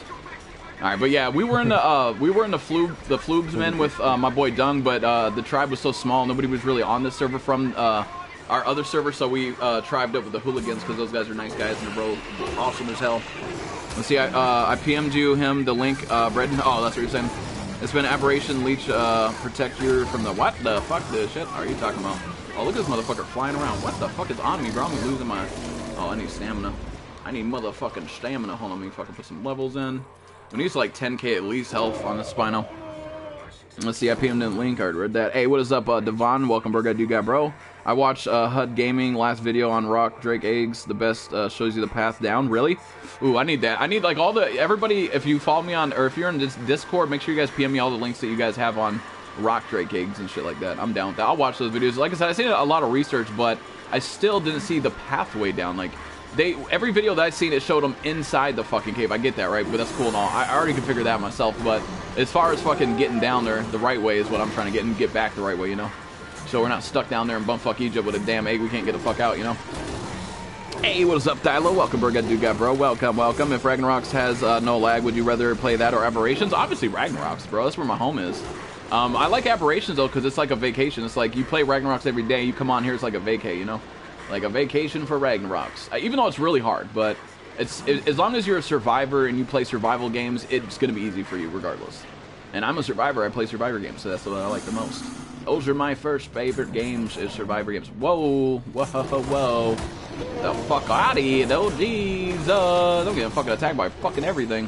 All right, but yeah, we were in the uh, we were in the flube the flubes men with uh, my boy Dung, but uh, the tribe was so small, nobody was really on this server from uh, our other server, so we uh, tribed up with the hooligans because those guys are nice guys and they're bro awesome as hell. Let's see, I, uh, I PM'd you him the link, uh, Brendan. Oh, that's what you're saying. It's been aberration leech uh, protect you from the what the fuck the shit are you talking about? Oh, look at this motherfucker flying around. What the fuck is on me, bro? I'm losing my. Oh, I need stamina. I need motherfucking stamina. Hold on, let me fucking put some levels in. We need like 10k at least health on the Spino. Let's see, I PM'd in the link. Already read that. Hey, what is up, uh, Devon? Welcome, Burger Do Guy, bro. I watched uh, HUD Gaming last video on Rock Drake Eggs. The best uh, shows you the path down. Really? Ooh, I need that. I need like all the everybody. If you follow me on or if you're in this Discord, make sure you guys PM me all the links that you guys have on Rock Drake Eggs and shit like that. I'm down with that. I'll watch those videos. Like I said, I seen a lot of research, but I still didn't see the pathway down. Like they every video that I've seen, it showed them inside the fucking cave. I get that, right? But that's cool and all. I already can figure that myself. But as far as fucking getting down there the right way is what I'm trying to get and get back the right way, you know. So we're not stuck down there in bumfuck Egypt with a damn egg we can't get the fuck out, you know. Hey, what is up, Dilo? Welcome, Burga Guy, bro. Welcome, welcome. If Ragnaroks has uh, no lag, would you rather play that or Aberrations? Obviously, Ragnaroks, bro. That's where my home is. Um, I like Aberrations, though, because it's like a vacation. It's like you play Ragnaroks every day. You come on here, it's like a vacay, you know? Like a vacation for Ragnaroks. Uh, even though it's really hard, but it's it, as long as you're a survivor and you play survival games, it's going to be easy for you regardless. And I'm a survivor. I play survivor games, so that's what I like the most. Those are my first favorite games is Survivor games. Whoa, whoa, whoa. The fuck out of here, though. Jesus. I'm getting fucking attacked by fucking everything.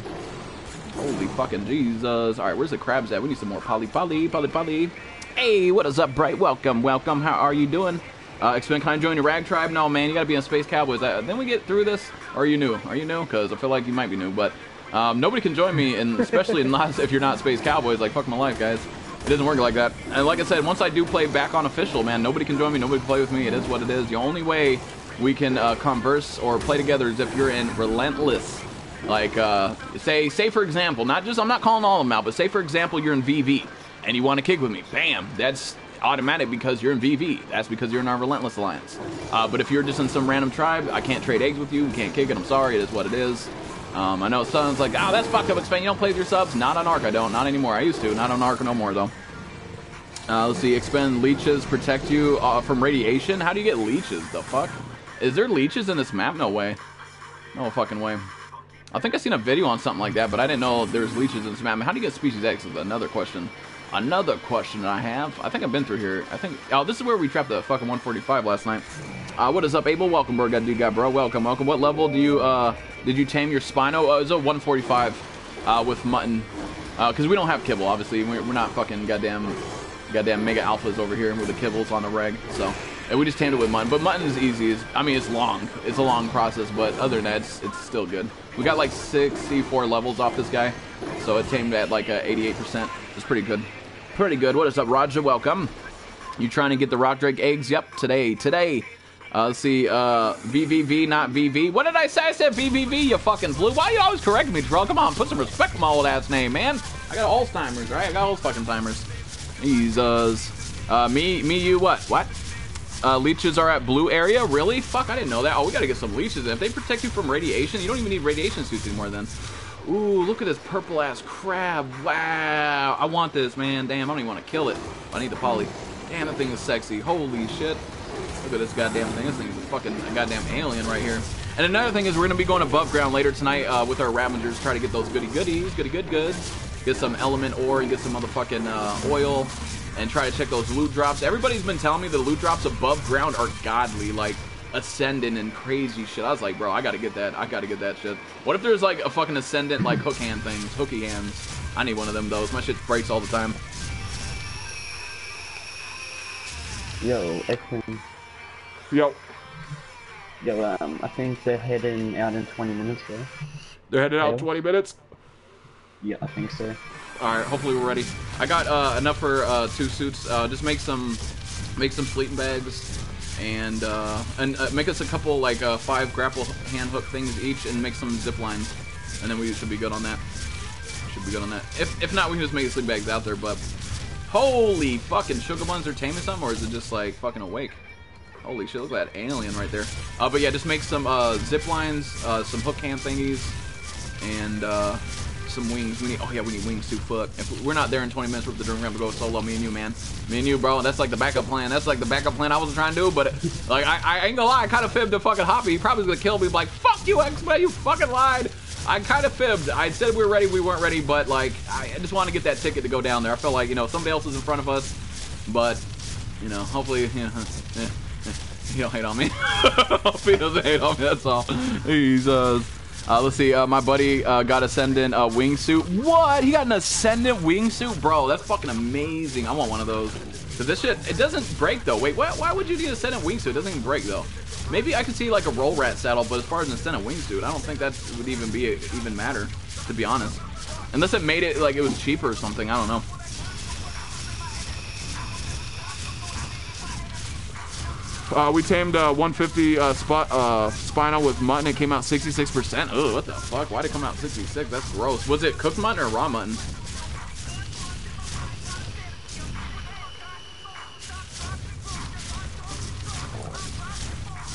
Holy fucking Jesus. Alright, where's the crabs at? We need some more poly, poly, poly, poly. Hey, what is up, Bright? Welcome, welcome. How are you doing? Uh, Expen, can I join your rag tribe? No, man, you gotta be in Space Cowboys. Uh, then we get through this? Are you new? Are you new? Because I feel like you might be new, but um, nobody can join me, and especially unless <laughs> if you're not Space Cowboys. Like, fuck my life, guys. It doesn't work like that. And like I said, once I do play back on official, man, nobody can join me. Nobody can play with me. It is what it is. The only way we can uh, converse or play together is if you're in Relentless. Like, uh, say, say for example, not just I'm not calling all of them out, but say for example you're in VV and you want to kick with me. Bam, that's automatic because you're in VV. That's because you're in our Relentless Alliance. Uh, but if you're just in some random tribe, I can't trade eggs with you. Can't kick it. I'm sorry. It is what it is. Um, I know someone's like, oh, that's fucked up, Expen. You don't play with your subs? Not on Ark, I don't. Not anymore. I used to. Not on Ark no more, though. Uh, let's see. Expen leeches protect you uh, from radiation. How do you get leeches? The fuck? Is there leeches in this map? No way. No fucking way. I think I seen a video on something like that, but I didn't know there's leeches in this map. How do you get species X is another question. Another question I have. I think I've been through here. I think. Oh, this is where we trapped the fucking 145 last night. Uh, what is up, Abel? Welcome, bro. Got dude, got bro. Welcome, welcome. What level do you uh did you tame your Spino? Uh, it was a 145 uh, with mutton. Uh, Because uh, we don't have kibble, obviously. We're, we're not fucking goddamn goddamn mega alphas over here with the kibbles on the reg. So and we just tamed it with mutton. But mutton is easy. It's, I mean, it's long. It's a long process, but other than that, it's, it's still good. We got like 64 levels off this guy, so it tamed at like 88%. It's pretty good. Pretty good. What is up, Roger? Welcome. You trying to get the rock drake eggs? Yep, today. Today. Uh, let's see, uh, VVV, not VV. What did I say? I said VVV, you fucking blue. Why you always correct me, Terrell? Come on, put some respect on my old ass name, man. I got Alzheimer's, right? I got old fucking timers. Jesus. Uh, me, me, you, what? What? Uh, leeches are at blue area? Really? Fuck, I didn't know that. Oh, we gotta get some leeches. If they protect you from radiation, you don't even need radiation suits anymore then. Ooh, look at this purple ass crab. Wow. I want this, man. Damn, I don't even want to kill it. I need the poly. Damn, that thing is sexy. Holy shit. Look at this goddamn thing. This thing is a fucking goddamn alien right here. And another thing is we're going to be going above ground later tonight uh, with our Ravengers, try to get those goody goodies, goody good goods. Get some element ore and get some motherfucking uh, oil and try to check those loot drops. Everybody's been telling me the loot drops above ground are godly, like ascendant and crazy shit. I was like, bro, I gotta get that. I gotta get that shit. What if there's like a fucking ascendant like hook hand things, hooky hands? I need one of them those. My shit breaks all the time. Yo, Ekman. Yo. Yo, um, I think they're heading out in 20 minutes, yeah? They're headed out Hello? 20 minutes. Yeah, I think so. All right, hopefully we're ready. I got uh, enough for uh, two suits. Uh, just make some, make some sleeping bags, and uh, and uh, make us a couple like uh, five grapple hand hook things each, and make some zip lines, and then we should be good on that. Should be good on that. If if not, we can just make sleeping bags out there. But holy fucking sugar buns are tame or something, or is it just like fucking awake? Holy shit, look at that alien right there. Uh, but yeah, just make some uh, zip lines, uh, some hook hand thingies, and uh, some wings. We need, oh yeah, we need wings too. Fuck. If we're not there in 20 minutes, we're gonna have to go solo. Me and you, man. Me and you, bro. That's like the backup plan. That's like the backup plan I was trying to do. But like, I, I ain't gonna lie. I kind of fibbed to fucking Hoppy. He probably was gonna kill me. Like, fuck you, X-Men. You fucking lied. I kind of fibbed. I said we were ready. We weren't ready. But like, I just want to get that ticket to go down there. I felt like you know somebody else was in front of us, but you know, hopefully, <laughs> you know, he don't hate on me. <laughs> He doesn't hate on me. That's all. Jesus. Uh, Uh, let's see. Uh, my buddy uh, got ascendant uh, wingsuit. What? He got an ascendant wingsuit, bro. That's fucking amazing. I want one of those. So this shit, it doesn't break though. Wait, why, why would you need a ascendant wingsuit? It doesn't even break though. Maybe I could see like a roll rat saddle, but as far as an ascendant wingsuit, I don't think that would even be even matter, to be honest. Unless it made it like it was cheaper or something. I don't know. Uh, we tamed uh, 150 uh, spot, uh, Spino with mutton. It came out 66%. Oh, what the fuck? Why'd it come out 66? That's gross. Was it cooked mutton or raw mutton?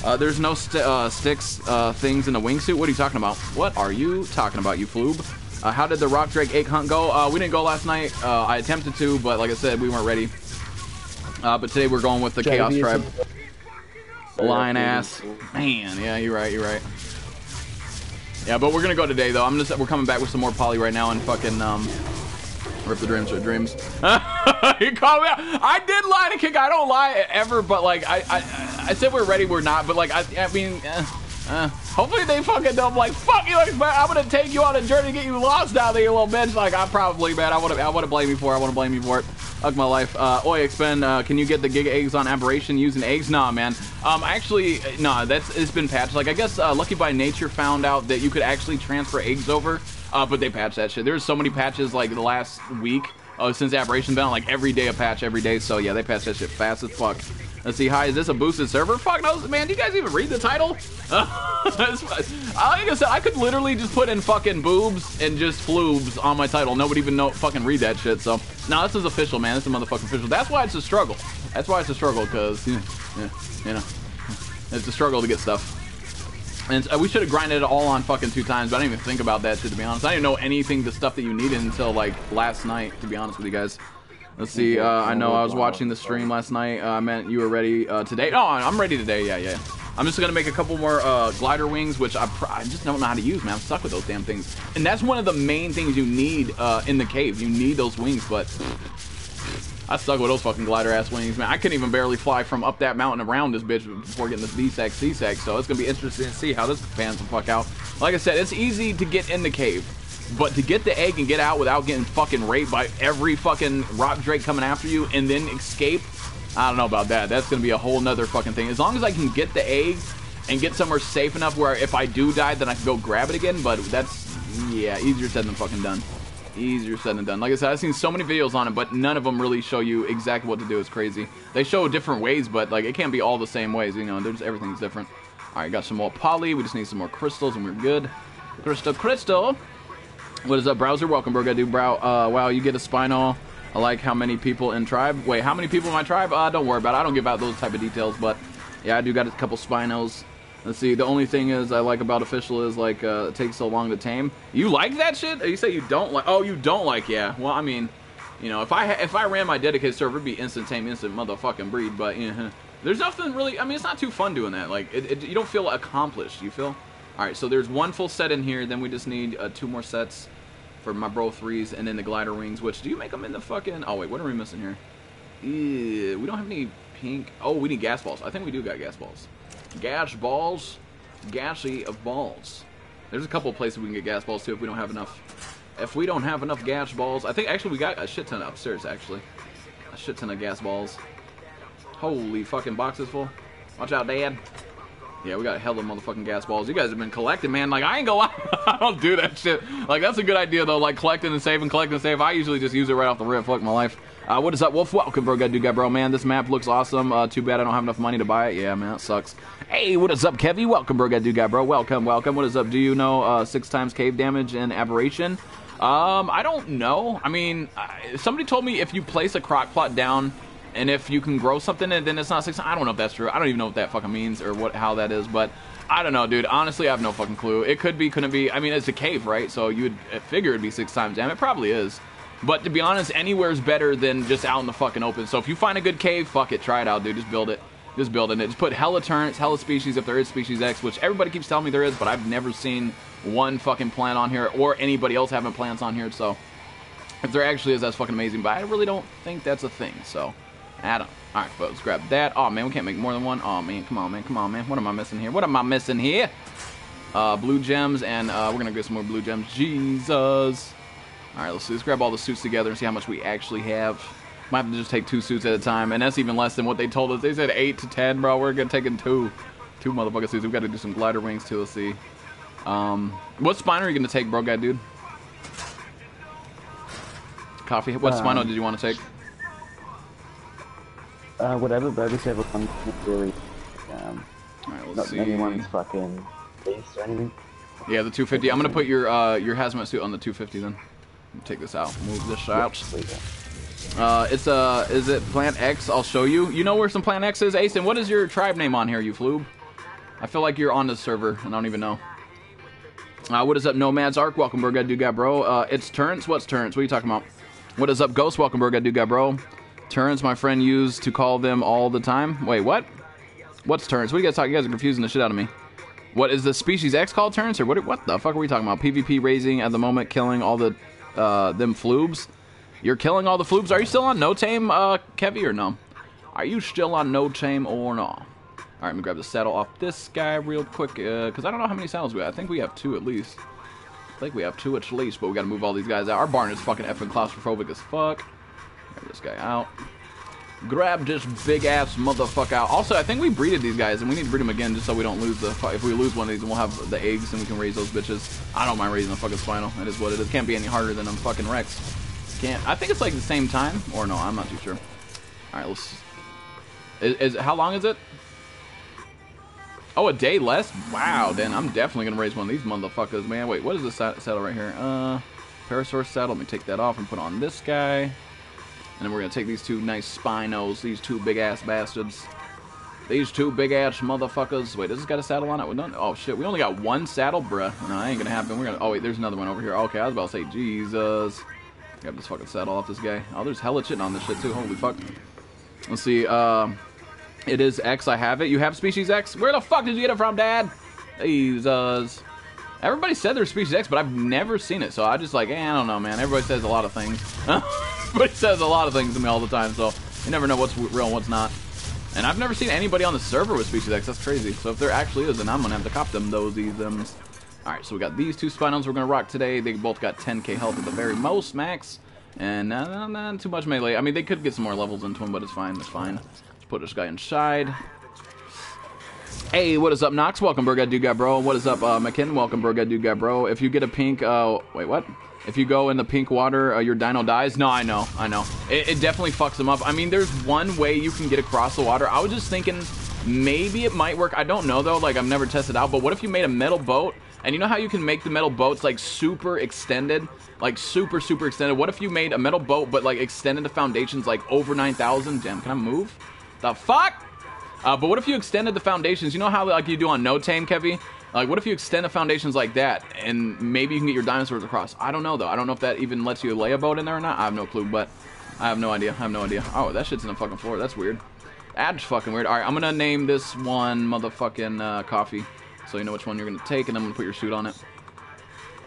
Uh, there's no st uh, sticks uh, things in the wingsuit. What are you talking about? What are you talking about, you floob? Uh, how did the Rock Drake egg hunt go? Uh, we didn't go last night. Uh, I attempted to, but like I said, we weren't ready. but today we're going with the Chaos Tribe. Lion ass. Man, yeah, you're right, you're right. Yeah, but we're gonna go today though. I'm just we're coming back with some more poly right now and fucking um rip the dreams for dreams. <laughs> you called me out. I did lie to kick. I don't lie ever, but like I I, I said we're ready, we're not. But like I I mean. Uh, uh, hopefully they fucking don't like fuck you. like I'm gonna take you on a journey to get you lost out there, you little bitch. Like I probably, man. I want to, I want to blame you for. It. I want to blame you for it. Fuck my life. Uh, Oi, Expen. Uh, can you get the Giga eggs on Aberration using eggs? Nah, man. Um, actually, nah. That's it's been patched. Like I guess uh, Lucky by Nature found out that you could actually transfer eggs over, uh, but they patched that shit. There's so many patches like the last week. Uh, since Aberration on like every day a patch every day, so yeah, they patched that shit fast as fuck. Let's see. Hi, is this a boosted server? Fuck knows, man. Do you guys even read the title? <laughs> like I said, I could literally just put in fucking boobs and just floobs on my title. Nobody even know fucking read that shit. So, no, this is official, man. This is motherfucking official. That's why it's a struggle. That's why it's a struggle, because, yeah, you know, it's a struggle to get stuff. And uh, we should have grinded it all on fucking two times, but I didn't even think about that shit, to be honest. I didn't know anything, the stuff that you needed until, like, last night, to be honest with you guys. Let's see. Uh, I know I was watching the stream last night. Uh, I meant you were ready uh, today. No, I'm ready today. Yeah, yeah. I'm just gonna make a couple more uh, glider wings, which I, I, just don't know how to use, man. I'm stuck with those damn things. And that's one of the main things you need uh, in the cave. You need those wings, but I stuck with those fucking glider ass wings, man. I couldn't even barely fly from up that mountain around this bitch before getting this VSAC CSAC. So it's gonna be interesting to see how this pans the fuck out. Like I said, it's easy to get in the cave. But to get the egg and get out without getting fucking raped by every fucking rock drake coming after you and then escape, I don't know about that. That's gonna be a whole nother fucking thing. As long as I can get the egg and get somewhere safe enough where if I do die, then I can go grab it again. But that's, yeah, easier said than fucking done. Easier said than done. Like I said, I've seen so many videos on it, but none of them really show you exactly what to do. It's crazy. They show different ways, but like it can't be all the same ways. You know, there's everything's different. All right, got some more poly. We just need some more crystals, and we're good. Crystal, crystal. What is up, browser? Welcome, bro. I do brow. Uh, wow, you get a spino. I like how many people in tribe. Wait, how many people in my tribe? Uh, don't worry about it. I don't give out those type of details, but yeah, I do got a couple spinos. Let's see. The only thing is I like about official is like uh, it takes so long to tame. You like that shit? You say you don't like? Oh, you don't like? Yeah. Well, I mean, you know, if I if I ran my dedicated server, it'd be instant tame, instant motherfucking breed. But <laughs> there's nothing really. I mean, it's not too fun doing that. Like, it, it, you don't feel accomplished. You feel? All right. So there's one full set in here. Then we just need uh, two more sets for my bro threes, and then the glider wings. Which do you make them in the fucking? Oh wait, what are we missing here? Yeah, we don't have any pink. Oh, we need gas balls. I think we do got gas balls. Gas balls, gassy of balls. There's a couple places we can get gas balls too if we don't have enough. If we don't have enough gas balls, I think actually we got a shit ton upstairs actually. A shit ton of gas balls. Holy fucking boxes full. Watch out, Dad. Yeah, we got hell of a motherfucking gas balls. You guys have been collecting, man. Like, I ain't gonna. <laughs> I don't do that shit. Like, that's a good idea, though. Like, collecting and saving, collecting and save. I usually just use it right off the rip. Fuck my life. Uh, what is up, Wolf? Welcome, bro. Good dude, guy, bro. Man, this map looks awesome. Uh, too bad I don't have enough money to buy it. Yeah, man, that sucks. Hey, what is up, Kevy? Welcome, bro. Good dude, guy, bro. Welcome, welcome. What is up? Do you know uh, six times cave damage and aberration? Um, I don't know. I mean, somebody told me if you place a crop plot down and if you can grow something and then it's not six I don't know if that's true. I don't even know what that fucking means or what how that is, but I don't know, dude. Honestly, I have no fucking clue. It could be, couldn't be. I mean, it's a cave, right? So you would figure it'd be six times damn. It probably is. But to be honest, anywhere's better than just out in the fucking open. So if you find a good cave, fuck it, try it out, dude. Just build it. Just build it. Just put hella turrets, hella species if there is species X, which everybody keeps telling me there is, but I've never seen one fucking plant on here or anybody else having plants on here. So if there actually is, that's fucking amazing. But I really don't think that's a thing. So Adam. All right, folks, grab that. Oh, man, we can't make more than one. Oh, man, come on, man, come on, man. What am I missing here? What am I missing here? uh, blue gems, and uh, we're gonna get some more blue gems. Jesus. All right, let's, see. let's grab all the suits together and see how much we actually have. Might have to just take two suits at a time, and that's even less than what they told us. They said eight to ten, bro. We're gonna take in two, two motherfucking suits. We've got to do some glider wings too. Let's see. Um, what spine are you gonna take, bro, guy, dude? Coffee. What Um, spino did you want to take? Uh, whatever, but whichever one really, um, All right, let's not see. anyone's fucking face or anything. Yeah, the 250. I'm gonna put your uh, your hazmat suit on the 250 then. Take this out. Move this out. Uh, it's uh, is it Plant X? I'll show you. You know where some Plant X is, Ace? And what is your tribe name on here, you floob? I feel like you're on the server, and I don't even know. Uh, what is up, Nomads Arc? Welcome, Burga Duga, bro. Uh, it's Turrence. What's Turrence? What are you talking about? What is up, Ghost? Welcome, Burga Duga, bro. Turrence, my friend, used to call them all the time. Wait, what? What's Turrence? What are you guys talking? You guys are confusing the shit out of me. What is the species X called Turrence, or what? What the fuck are we talking about? PvP raising at the moment, killing all the uh, them floobs. You're killing all the floobs. Are you still on No Tame, uh, Kevy, or no? Are you still on No Tame or no? All right, let me grab the saddle off this guy real quick, because I don't know how many saddles we have. I think we have two at least. I think we have two at least, but we got to move all these guys out. Our barn is fucking effing claustrophobic as fuck. Grab this guy out. Grab this big ass motherfucker out. Also, I think we breeded these guys, and we need to breed them again just so we don't lose the. If we lose one of these, we'll have the eggs and we can raise those bitches. I don't mind raising a fucking spino. That is what it is. Can't be any harder than a fucking Rex. Can't. I think it's like the same time, or no? I'm not too sure. All right, let's. Is, is how long is it? Oh, a day less? Wow, then I'm definitely gonna raise one of these motherfuckers, man. Wait, what is this saddle right here? Uh, Parasaur saddle. Let me take that off and put on this guy. And then we're gonna take these two nice spinos, these two big ass bastards. These two big ass motherfuckers. Wait, does this got a saddle on it? We don't. Oh shit, we only got one saddle, bruh. No, that ain't gonna happen. We're gonna. Oh wait, there's another one over here. Okay, I was about to say, Jesus. Grab this fucking saddle off this guy. Oh, there's hella shit on this shit too. Holy fuck. Let's see. Um, it is X. I have it. You have species X. Where the fuck did you get it from, Dad? Jesus. Everybody said they're species X, but I've never seen it. So I just like, eh, I don't know, man. Everybody says a lot of things. <laughs> Everybody says a lot of things to me all the time, so you never know what's real and what's not. And I've never seen anybody on the server with species X. That's crazy. So if there actually is, then I'm gonna have to cop them those these thems. All right, so we got these two spinos we're gonna rock today. They both got 10k health at the very most, max, and not, not, not too much melee. I mean, they could get some more levels into them, but it's fine. It's fine. Let's put this guy inside. Hey, what is up, Knox? Welcome, Burga Duga Bro. What is up, uh, McKin? Welcome, Burga Duga Bro. If you get a pink, uh, wait, what? If you go in the pink water, uh, your dino dies? No, I know, I know. It, it definitely fucks them up. I mean, there's one way you can get across the water. I was just thinking maybe it might work. I don't know, though. Like, I've never tested out. But what if you made a metal boat? And you know how you can make the metal boats, like, super extended? Like, super, super extended. What if you made a metal boat, but, like, extended the foundations, like, over 9,000? Damn, can I move? The fuck? Uh, but what if you extended the foundations? You know how like you do on No Tame, Kevy? Like, what if you extend the foundations like that, and maybe you can get your dinosaurs across? I don't know though. I don't know if that even lets you lay a boat in there or not. I have no clue, but I have no idea. I have no idea. Oh, that shit's in the fucking floor. That's weird. That's fucking weird. All right, I'm gonna name this one motherfucking uh, coffee, so you know which one you're gonna take, and I'm gonna put your suit on it.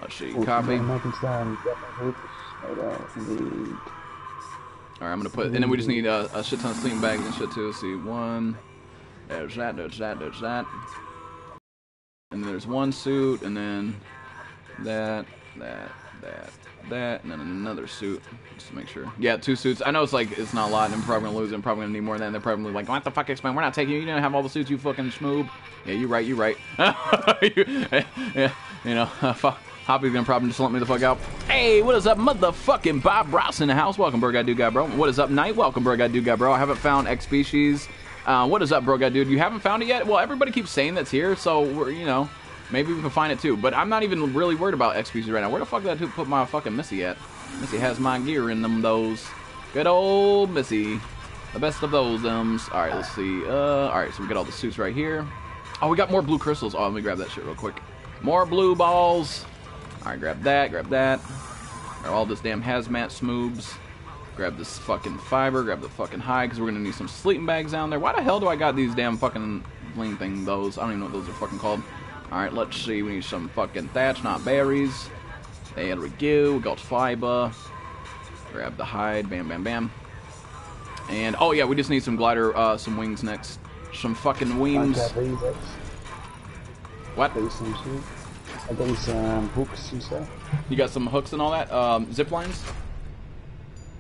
Let's see, coffee. I'm making some. Get my hoops. Hold on, indeed. All right, I'm gonna put, and then we just need uh, a shit ton of sleeping bags and shit too. Let's see, one. There's that. There's that. There's that. And there's one suit, and then that, that, that, that, and then another suit, just to make sure. Yeah, two suits. I know it's like it's not a lot, and I'm probably gonna lose. it. I'm probably gonna need more than that. They're probably like, what the fuck, explain? We're not taking you. You didn't have all the suits, you fucking schmoob. Yeah, you right. You right. <laughs> You- yeah, you know, <laughs> fuck. Hoppy's gonna probably just let me the fuck out. Hey, what is up, motherfucking Bob Ross in the house? Welcome, bro, guy, dude, guy, bro. What is up, Night? Welcome, bro, guy, dude, guy, bro. I haven't found X species. Uh, what is up, bro, guy, dude? You haven't found it yet? Well, everybody keeps saying that's here, so we're, you know, maybe we can find it too. But I'm not even really worried about X species right now. Where the fuck did I put my fucking Missy at? Missy has my gear in them, those. Good old Missy. The best of those, thems. All right, let's see. Uh, all right, so we got all the suits right here. Oh, we got more blue crystals. Oh, let me grab that shit real quick. More blue balls. All right, grab that, grab that. All this damn hazmat smoobs. Grab this fucking fiber, grab the fucking hide, because we're gonna need some sleeping bags down there. Why the hell do I got these damn fucking bling thing, those? I don't even know what those are fucking called. Alright, let's see. We need some fucking thatch, not berries. There we go. We got fiber. Grab the hide. Bam, bam, bam. And, oh yeah, we just need some glider, uh, some wings next. Some fucking wings. Uh, What? You. I got some hooks and stuff. You got some hooks and all that? Um, zip lines?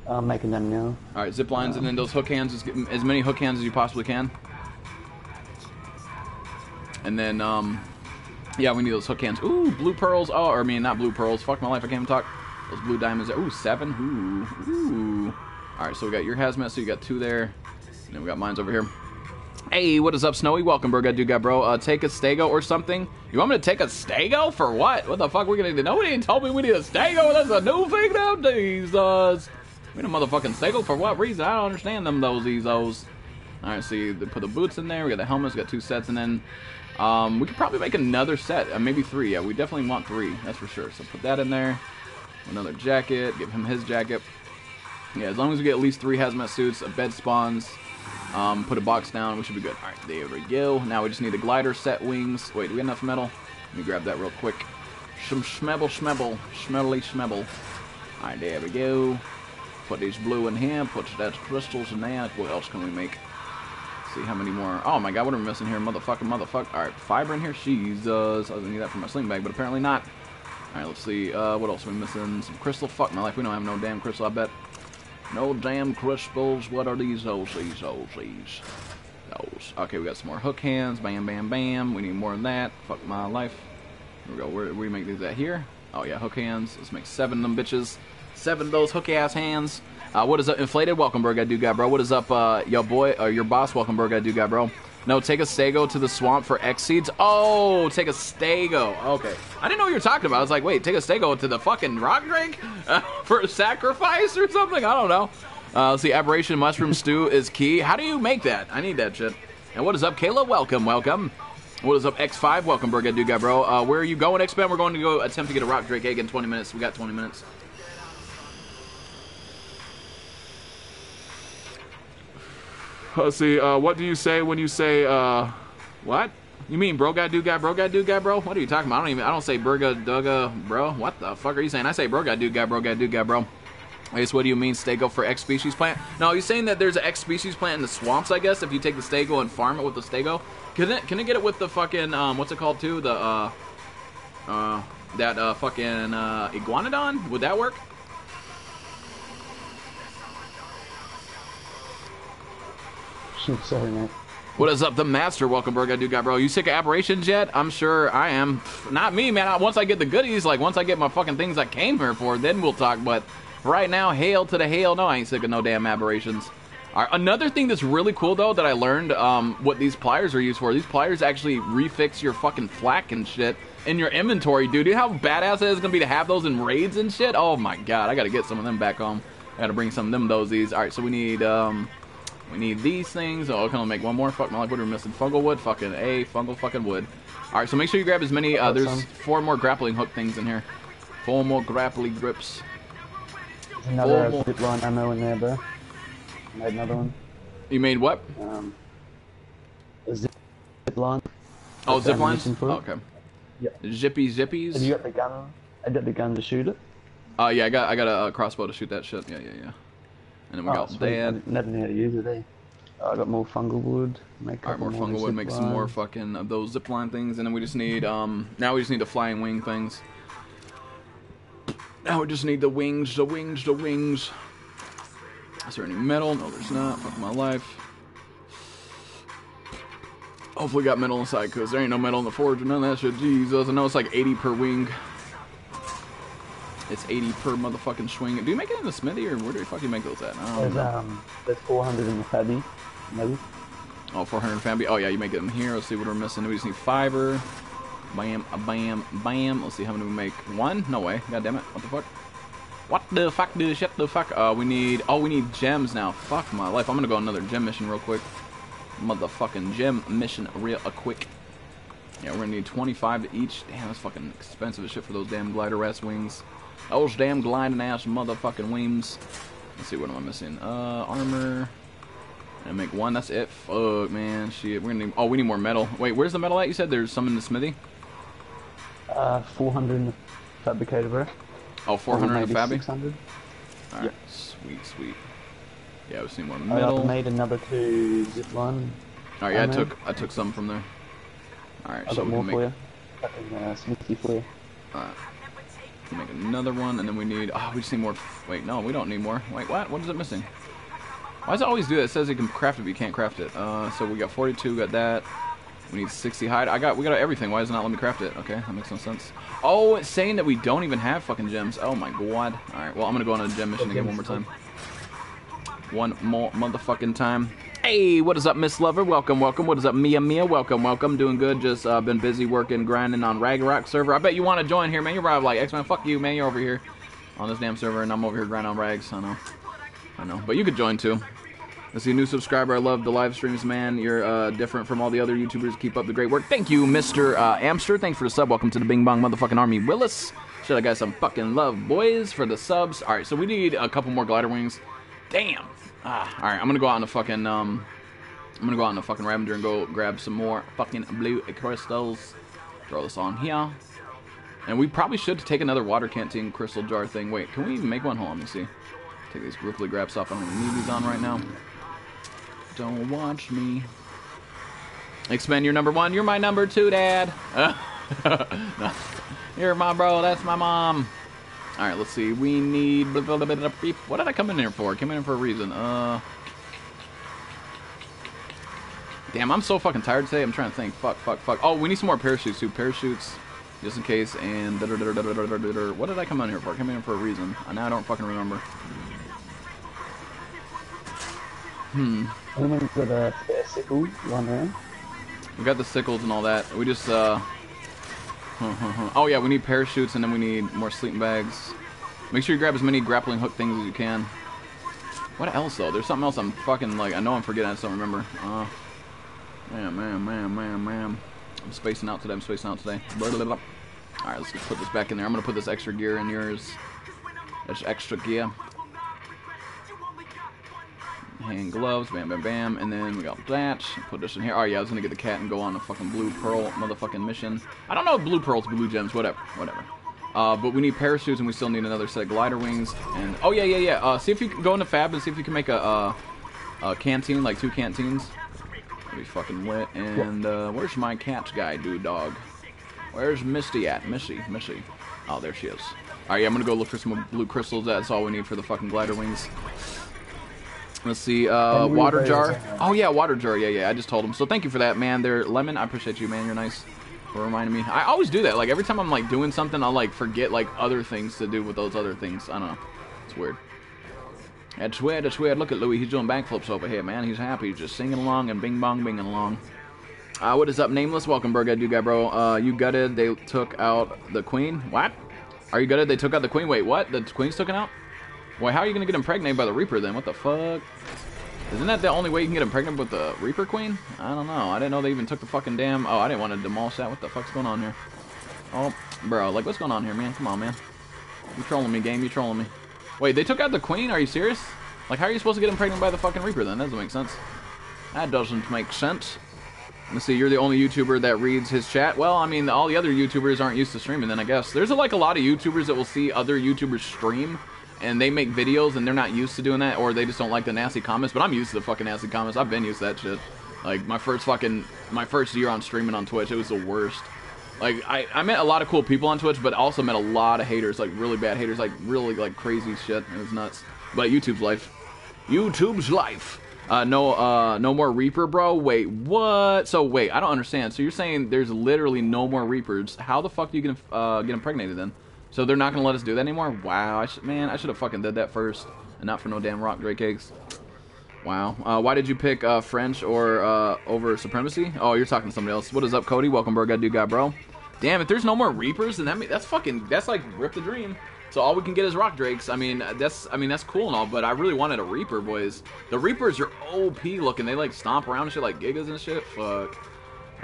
I'm making them now. All right, zip lines, and then those hook hands. Get as many hook hands as you possibly can. And then, um, yeah, we need those hook hands. Ooh, blue pearls. Oh, or I mean, not blue pearls. Fuck my life, I can't even talk. Those blue diamonds. Ooh, seven. Ooh, ooh. All right, so we got your hazmat. So you got two there. And then we got mines over here. Hey, what is up, Snowy? Welcome, Burga Duga, bro. Uh, take a stego or something. You want me to take a stego for what? What the fuck? We're gonna. Nobody told me we need a stego. That's a new thing nowadays. Uh, we need a motherfucking stego for what reason? I don't understand them. Those those. All right, see, they put the boots in there. We got the helmets. We got two sets, and then um, we could probably make another set. Uh, maybe three. Yeah, we definitely want three. That's for sure. So put that in there. Another jacket. Give him his jacket. Yeah, as long as we get at least three hazmat suits, a bed spawns, um, put a box down, we should be good. All right, there we go. Now we just need a glider set wings. Wait, do we have enough metal? Let me grab that real quick. Some schmebble, schmebble, schmebbly, schmebble. All right, there we go. Put these blue in here. Put that crystals in there. What else can we make? see how many more. Oh my god, what are we missing here? Motherfucker, motherfucker. All right, fiber in here. Jesus, I was gonna need that for my sling bag, but apparently not. All right, let's see. Uh, what else are we missing? Some crystal. Fuck my life. We don't have no damn crystal. I bet. No damn crystals. What are these? Those, these, those, these. Those. Okay, we got some more hook hands. Bam, bam, bam. We need more than that. Fuck my life. Here we go. Where, where we make these at here? Oh yeah, hook hands. Let's make seven of them bitches. Seven of those hook ass hands. Uh, what is up, inflated? Welcome. I do got bro. What is up, uh, yo boy, or your boss? Welcome. I do got bro. No, take a stego to the swamp for X seeds. Oh, take a stego. Okay, I didn't know what you were talking about. I was like, wait, take a stego to the fucking rock drink <laughs> uh, for sacrifice or something. I don't know. Uh, let's see, aberration mushroom <laughs> stew is key. How do you make that? I need that shit. And what is up, Kayla? Welcome, welcome. What is up, X5? Welcome. I do got bro. Uh, where are you going, Expen? We're going to go attempt to get a rock drake egg in 20 minutes. We got 20 minutes. Let's see. Uh, what do you say when you say uh, What? You mean bro guy do guy bro guy do guy bro? What are you talking about? I don't even I don't say burga dugga bro. What the fuck are you saying? I say bro guy do guy bro guy do guy bro. I guess what do you mean stego for X species plant? No, you're saying that there's an X species plant in the swamps. I guess if you take the stego and farm it with the stego, can it can it get it with the fucking um what's it called too the uh uh that uh fucking uh iguanodon? Would that work? <laughs> Sorry, mate. What is up, the master? Welcome, Berg. I do got bro. You sick of aberrations yet? I'm sure I am. Not me, man. I- Once I get the goodies, like once I get my fucking things I came here for, then we'll talk. But right now, hail to the hail. No, I ain't sick of no damn aberrations. All right, another thing that's really cool though that I learned um, what these pliers are used for. These pliers actually refix your fucking flak and shit in your inventory, dude. You know how badass it is gonna be to have those in raids and shit? Oh my god, I gotta get some of them back home. I gotta bring some of them thosies. All right, so we need um, we need these things. Oh, can I make one more? Fuck my life. What are we missing? Fungal wood. Fucking a fungal fucking wood. All right, so make sure you grab as many. Uh, there's four more grappling hook things in here. Four more grappling grips. Another zip line ammo in there, bro. Made another one. You made what? Um, a zip line. Oh, That's zip lines. ammunition for it. Oh, okay. Yep. Zippy zippies. Have you got the gun? I got the gun to shoot it. Uh, yeah, I got I got a, uh crossbow to shoot that shit. Yeah, yeah, yeah. And then we Oh, got sweet. I that. never knew how to use it, eh? Oh, I got more fungal wood. Make All right, more couple fungal wood. Make some more fucking of those zip line things, and then we just need um. Now we just need the flying wing things. Now we just need the wings, the wings, the wings. Is there any metal? No, there's not. Fuck my life. Hopefully got metal inside, cause there ain't no metal in the forge or none of that shit. Jesus, I know it's like 80 per wing. It's 80 per motherfucking swing. Do you make it in the smithy, or where do you fucking make those at? I There's um, there's 400 in the fabby. Maybe. Oh, 400 Fabi. Oh, yeah, you make it in here. Let's see what we're missing. We just need fiber. Bam, bam, bam. Let's see how many we make. One? No way. God damn it. What the fuck? What the fuck, the shit the fuck? Uh, we need, oh, we need gems now. Fuck my life. I'm gonna go on another gem mission real quick. Motherfucking gem mission real uh, quick. Yeah, we're gonna need 25 to each. Damn, that's fucking expensive as shit for those damn glider ass wings. Those damn gliding ass motherfucking wings. Let's see, what am I missing? Uh, armor. And make one. That's it. Fuck, man. Shit. We're gonna need. Oh, we need more metal. Wait, where's the metal at? You said there's some in the smithy. Uh, 400 in the fabricator, bro. Oh, 400 in the Fabi. 600. All right. Sweet, sweet. Yeah, we see more I metal. uh, made another two zip line. All right. Yeah, I took I took some from there. All right. I so got we more can for make. you. fucking uh, smithy flare. Alright. Make another one, and then we need. Oh, we just need more. Wait, no, we don't need more. Wait, what? What is it missing? Why does it always do that? It says you can craft it, but you can't craft it. Uh, so we got 42, got that. We need 60 hide. I got, we got everything. Why does it not let me craft it? Okay, that makes no sense. Oh, it's saying that we don't even have fucking gems. Oh my god. Alright, well, I'm gonna go on a gem mission again one more time. One more motherfucking time. Hey, what is up, Miss Lover? Welcome, welcome. What is up, Mia Mia? Welcome, welcome. Doing good. Just uh, been busy working, grinding on Ragnarok server. I bet you want to join here, man. You're probably like, X-Men, fuck you, man. You're over here on this damn server, and I'm over here grinding on Rags. I know. I know. But you could join, too. I see a new subscriber. I love the live streams, man. You're uh, different from all the other YouTubers. Keep up the great work. Thank you, Mr. Uh, Amster. Thanks for the sub. Welcome to the Bing Bong motherfucking Army. Willis. Should I got some fucking love, boys, for the subs. All right, so we need a couple more glider wings. Damn. Ah, all right, I'm gonna go out on the fucking um, I'm gonna go out on the fucking Ravager and go grab some more fucking blue crystals. Throw this on here. And we probably should take another water canteen crystal jar thing. Wait, can we even make one? Hold on, let me see. Take these Ripley grabs off. I don't need these on right now. Don't watch me. X-Men, you're number one. You're my number two, Dad. <laughs> You're my bro. That's my mom. All right, let's see. We need. What did I come in here for? I came in here for a reason. Uh. Damn, I'm so fucking tired today. I'm trying to think. Fuck, fuck, fuck. Oh, we need some more parachutes too. Parachutes, just in case. And what did I come in here for? I came in here for a reason. I now I don't fucking remember. Hmm. Anyone got a spare sickle lying? We got the sickles and all that. We just, uh... oh yeah, we need parachutes and then we need more sleeping bags. Make sure you grab as many grappling hook things as you can. What else though? There's something else I'm fucking like, I know I'm forgetting, I don't remember. Uh... Man, man, man, man, man. I'm spacing out today, I'm spacing out today. Alright, let's just put this back in there. I'm gonna put this extra gear in yours. That's extra gear hand gloves, bam, bam, bam, and then we got that. Put this in here. Oh yeah, I was gonna get the cat and go on the fucking blue pearl motherfucking mission. I don't know blue pearls, blue gems, whatever, whatever. Uh, but we need parachutes and we still need another set of glider wings. And oh yeah, yeah, yeah. Uh, see if you can go into Fab and see if you can make a, uh, a canteen, like two canteens. That'd be fucking lit. And uh, where's my cat guy, dude, dog? Where's Misty at? Missy, Missy. Oh, there she is. Alright, yeah, I'm gonna go look for some blue crystals. That's all we need for the fucking glider wings. Let's see, uh, water jar. Oh yeah, water jar. Yeah, yeah. I just told him. So thank you for that, man. There, lemon. I appreciate you, man. You're nice for reminding me. I always do that. Like every time I'm like doing something, I'll like forget like other things to do with those other things. I don't know. It's weird. That's weird. That's weird. Look at Louis. He's doing backflips over here, man. He's happy. He's just singing along and bing bong binging along. Uh, what is up, Nameless? Welcome, Burga You guy, bro. Uh, you gutted. They took out the queen. What? Are you gutted? They took out the queen. Wait, what? The queen's taken out? Wait, how are you gonna get impregnated by the Reaper then? What the fuck? Isn't that the only way you can get impregnated with the Reaper Queen? I don't know. I didn't know they even took the fucking damn... Oh, I didn't want to demolish that. What the fuck's going on here? Oh, bro. Like, what's going on here, man? Come on, man. You trolling me, game. You trolling me. Wait, they took out the Queen? Are you serious? Like, how are you supposed to get impregnated by the fucking Reaper then? That doesn't make sense. That doesn't make sense. Let's see, you're the only YouTuber that reads his chat. Well, I mean, all the other YouTubers aren't used to streaming then, I guess. There's, like, a lot of YouTubers that will see other YouTubers stream and they make videos and they're not used to doing that or they just don't like the nasty comments but i'm used to the fucking nasty comments i've been used to that shit like my first fucking my first year on streaming on twitch it was the worst like i i met a lot of cool people on twitch but also met a lot of haters like really bad haters like really like crazy shit it was nuts but youtube's life youtube's life uh, no, uh, no more Reaper, bro. Wait, what? So wait, I don't understand. So you're saying there's literally no more Reapers? How the fuck do you get uh, get impregnated then? So they're not gonna let us do that anymore? Wow, I man, I should have fucking did that first, and not for no damn rock drake eggs. Wow. Uh, why did you pick uh, French or uh, over Supremacy? Oh, you're talking to somebody else. What is up, Cody? Welcome. God, dude, guy, bro. Damn, if there's no more Reapers, then that mean, that's fucking that's like rip the dream. So all we can get is rock drakes. I mean, that's I mean that's cool and all, but I really wanted a Reaper, boys. The Reapers are OP looking. They like stomp around and shit like gigas and shit. Fuck.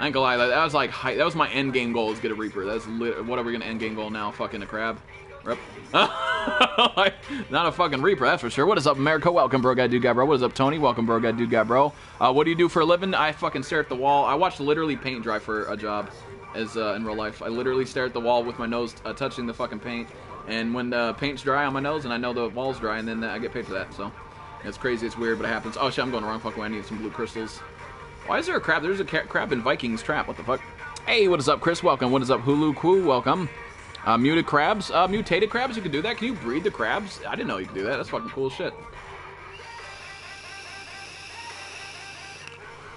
I ain't gonna lie, that, was like that was my end game goal is get a Reaper. That's what are we gonna end game goal now? Fucking a crab. Rip. <laughs> not a fucking Reaper, that's for sure. What is up, America? Welcome, bro, guy, dude, guy, bro. What is up, Tony? Welcome, bro, guy, dude, guy, bro. Uh, what do you do for a living? I fucking stare at the wall. I watch literally paint dry for a job, as uh, in real life. I literally stare at the wall with my nose uh, touching the fucking paint, and when the paint's dry on my nose, and I know the wall's dry, and then I get paid for that. So it's crazy, it's weird, but it happens. Oh shit, I'm going the wrong fucking way. I need some blue crystals. Why is there a crab? There's a crab in Vikings trap. What the fuck? Hey, what is up, Chris? Welcome. What is up, Hulu Quoo? Welcome. Uh, muted crabs, uh, mutated crabs. You can do that. Can you breed the crabs? I didn't know you could do that. That's fucking cool shit.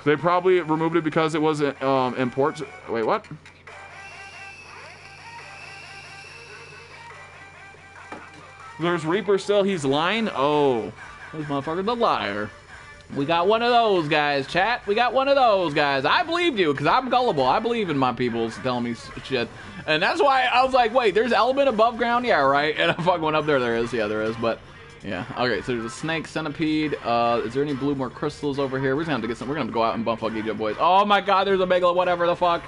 They probably removed it because it was um, import. Wait, what? There's Reaper still. He's lying. Oh, this motherfucker's a liar. We got one of those guys, chat. We got one of those guys. I believed you because I'm gullible. I believe in my people telling me shit. And that's why I was like, wait, there's element above ground? Yeah, right. <laughs> And I fucking went up there. There is. Yeah, there is. But yeah. Okay, so there's a snake, centipede. Uh, is there any blue more crystals over here? We're gonna have to get some. We're gonna go out and bump fuck each boys. Oh my god, there's a megalo, whatever the fuck.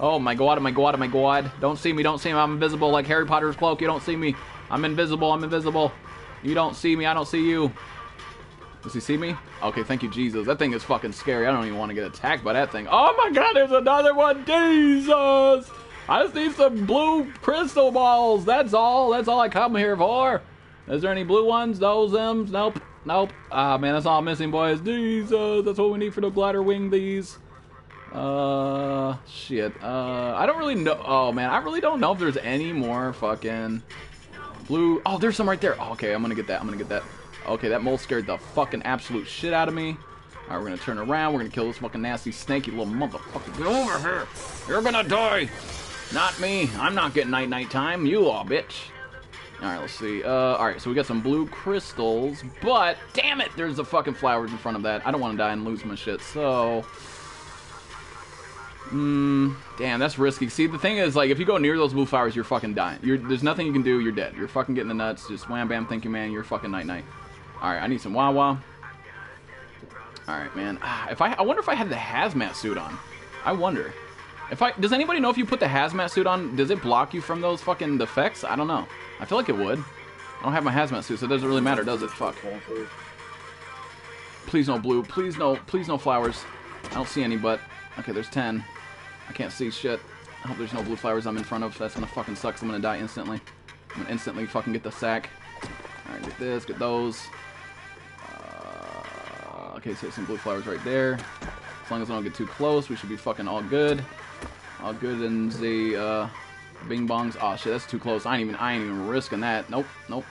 Oh my god, oh my god, oh my god. Don't see me, don't see me. I'm invisible like Harry Potter's cloak. You don't see me. I'm invisible, I'm invisible. You don't see me, I don't see you. Does he see me? Okay, thank you, Jesus. That thing is fucking scary. I don't even want to get attacked by that thing. Oh my god, there's another one! Jesus! I just need some blue crystal balls. That's all. That's all I come here for. Is there any blue ones? Those, them? Nope. Nope. Ah, man, that's all I'm missing, boys. Jesus, that's what we need for the glider wing, these. Uh, shit. Uh, I don't really know. Oh, man, I really don't know if there's any more fucking blue. Oh, there's some right there. Oh, okay, I'm gonna get that. I'm gonna get that. Okay, that mole scared the fucking absolute shit out of me. Alright, we're gonna turn around. We're gonna kill this fucking nasty snake, you little motherfucker. Get over here. You're gonna die. Not me. I'm not getting night night time. You all, bitch. Alright, let's see. Uh, alright, so we got some blue crystals, but damn it, there's the fucking flowers in front of that. I don't want to die and lose my shit, so. Mmm, damn, that's risky. See, the thing is, like, if you go near those blue flowers, you're fucking dying. You're, there's nothing you can do, you're dead. You're fucking getting the nuts, just wham bam, thank you, man, you're fucking night night. Alright, I need some Wawa. Alright, man. Ah, if I, I wonder if I had the hazmat suit on. I wonder. If I, does anybody know if you put the hazmat suit on, does it block you from those fucking defects? I don't know. I feel like it would. I don't have my hazmat suit, so it doesn't really matter, does it? Fuck. Please no blue. Please no. Please no flowers. I don't see any, but okay. There's ten. I can't see shit. I hope there's no blue flowers I'm in front of. That's gonna fucking suck. I'm gonna die instantly. I'm gonna instantly fucking get the sack. All right, get this. Get those. Okay, so some blue flowers right there. As long as I don't get too close, we should be fucking all good. All good in the. Uh, Bing bongs. Oh shit, that's too close. I ain't even I ain't even risking that. Nope, nope.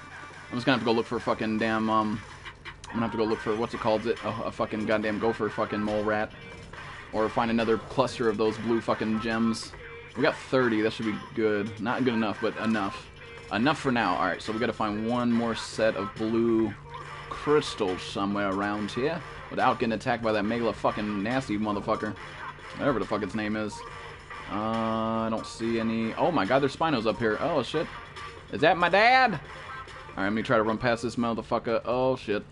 I'm just gonna have to go look for a fucking damn um I'm gonna have to go look for what's it called it? A, a fucking goddamn gopher fucking mole rat. Or find another cluster of those blue fucking gems. We got 30, that should be good. Not good enough, but enough. Enough for now. Alright, so we gotta find one more set of blue crystals somewhere around here without getting attacked by that megala fucking nasty motherfucker. Whatever the fuck its name is. Uh, I don't see any. Oh my god, there's Spinos up here. Oh shit. Is that my dad? Alright, let me try to run past this motherfucker. Oh shit.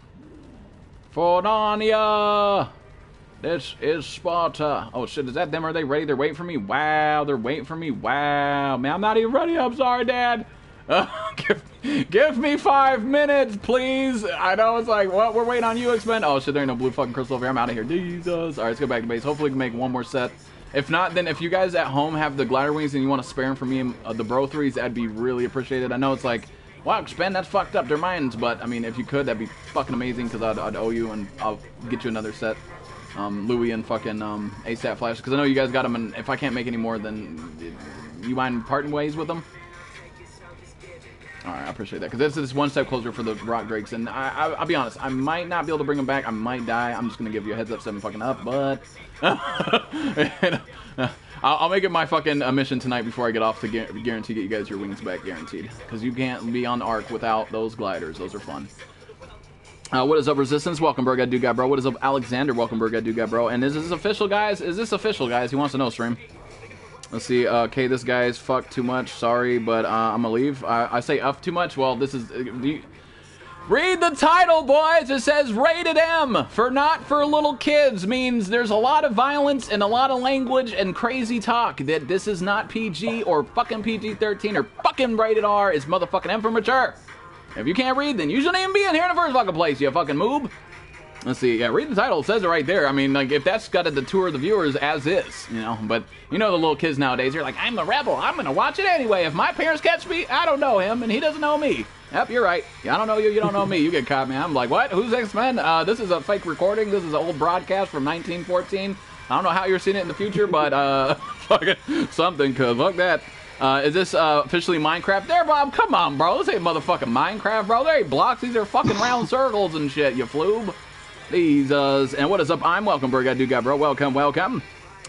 For Narnia! This is Sparta. Oh shit, is that them? Are they ready? They're waiting for me? Wow, they're waiting for me. Wow. Man, I'm not even ready. I'm sorry, Dad. Uh, <laughs> give, give me five minutes, please. I know it's like, what? We're waiting on you, Expen. Oh shit, there ain't no blue fucking crystal over here. I'm out of here. Jesus. Alright, let's go back to base. Hopefully we can make one more set. If not, then if you guys at home have the glider wings and you want to spare them for me and uh, the bro threes, that'd be really appreciated. I know it's like, wow, Expen, that's fucked up. They're mines, but I mean, if you could, that'd be fucking amazing because I'd, I'd, owe you and I'll get you another set. Um, Louis and fucking um, ASAP Flash because I know you guys got them, and if I can't make any more, then you mind parting ways with them? Alright, I appreciate that. Because this is one step closer for the Rock Drakes. And I, will be honest, I might not be able to bring them back. I might die. I'm just to give you a heads up, 7 fucking up. But <laughs> I'll, make it my fucking uh, mission tonight before I get off to gu guarantee get you guys your wings back, guaranteed. Because you can't be on Ark without those gliders. Those are fun. Uh, what is up, Resistance? Welcome, bro. do guy, bro. What is up, Alexander? Welcome, bro. do guy, bro. And is this official, guys? Is this official, guys? He wants to know, stream. Let's see. Uh, okay, this guy's fucked too much. Sorry, but uh, I'm gonna leave. I, I say up too much. Well, this is. Uh, you, read the title, boys. It says rated M for not for little kids. Means there's a lot of violence and a lot of language and crazy talk. That this is not PG or fucking PG-13 or fucking rated R. Is motherfucking M for mature. If you can't read, then you shouldn't even be in here in the first fucking place. You fucking moob. Let's see. Yeah, read the title. It says it right there. I mean, like, if that's got to detour the viewers as is, you know. But you know the little kids nowadays. You're like, I'm a rebel. I'm gonna watch it anyway. If my parents catch me, I don't know him, and he doesn't know me. Yep, you're right. I don't know you. You don't know me. You get caught, man. I'm like, what? Who's Expen? Uh, this is a fake recording. This is an old broadcast from 1914. I don't know how you're seeing it in the future, but uh, <laughs> something, could fuck that. Uh, is this uh, officially Minecraft? There, Bob. Come on, bro. This ain't motherfucking Minecraft, bro. There ain't blocks. These are fucking round <laughs> circles and shit. You floob. Uh, and what is up? I'm welcome, Burg. I do got bro. Welcome, welcome.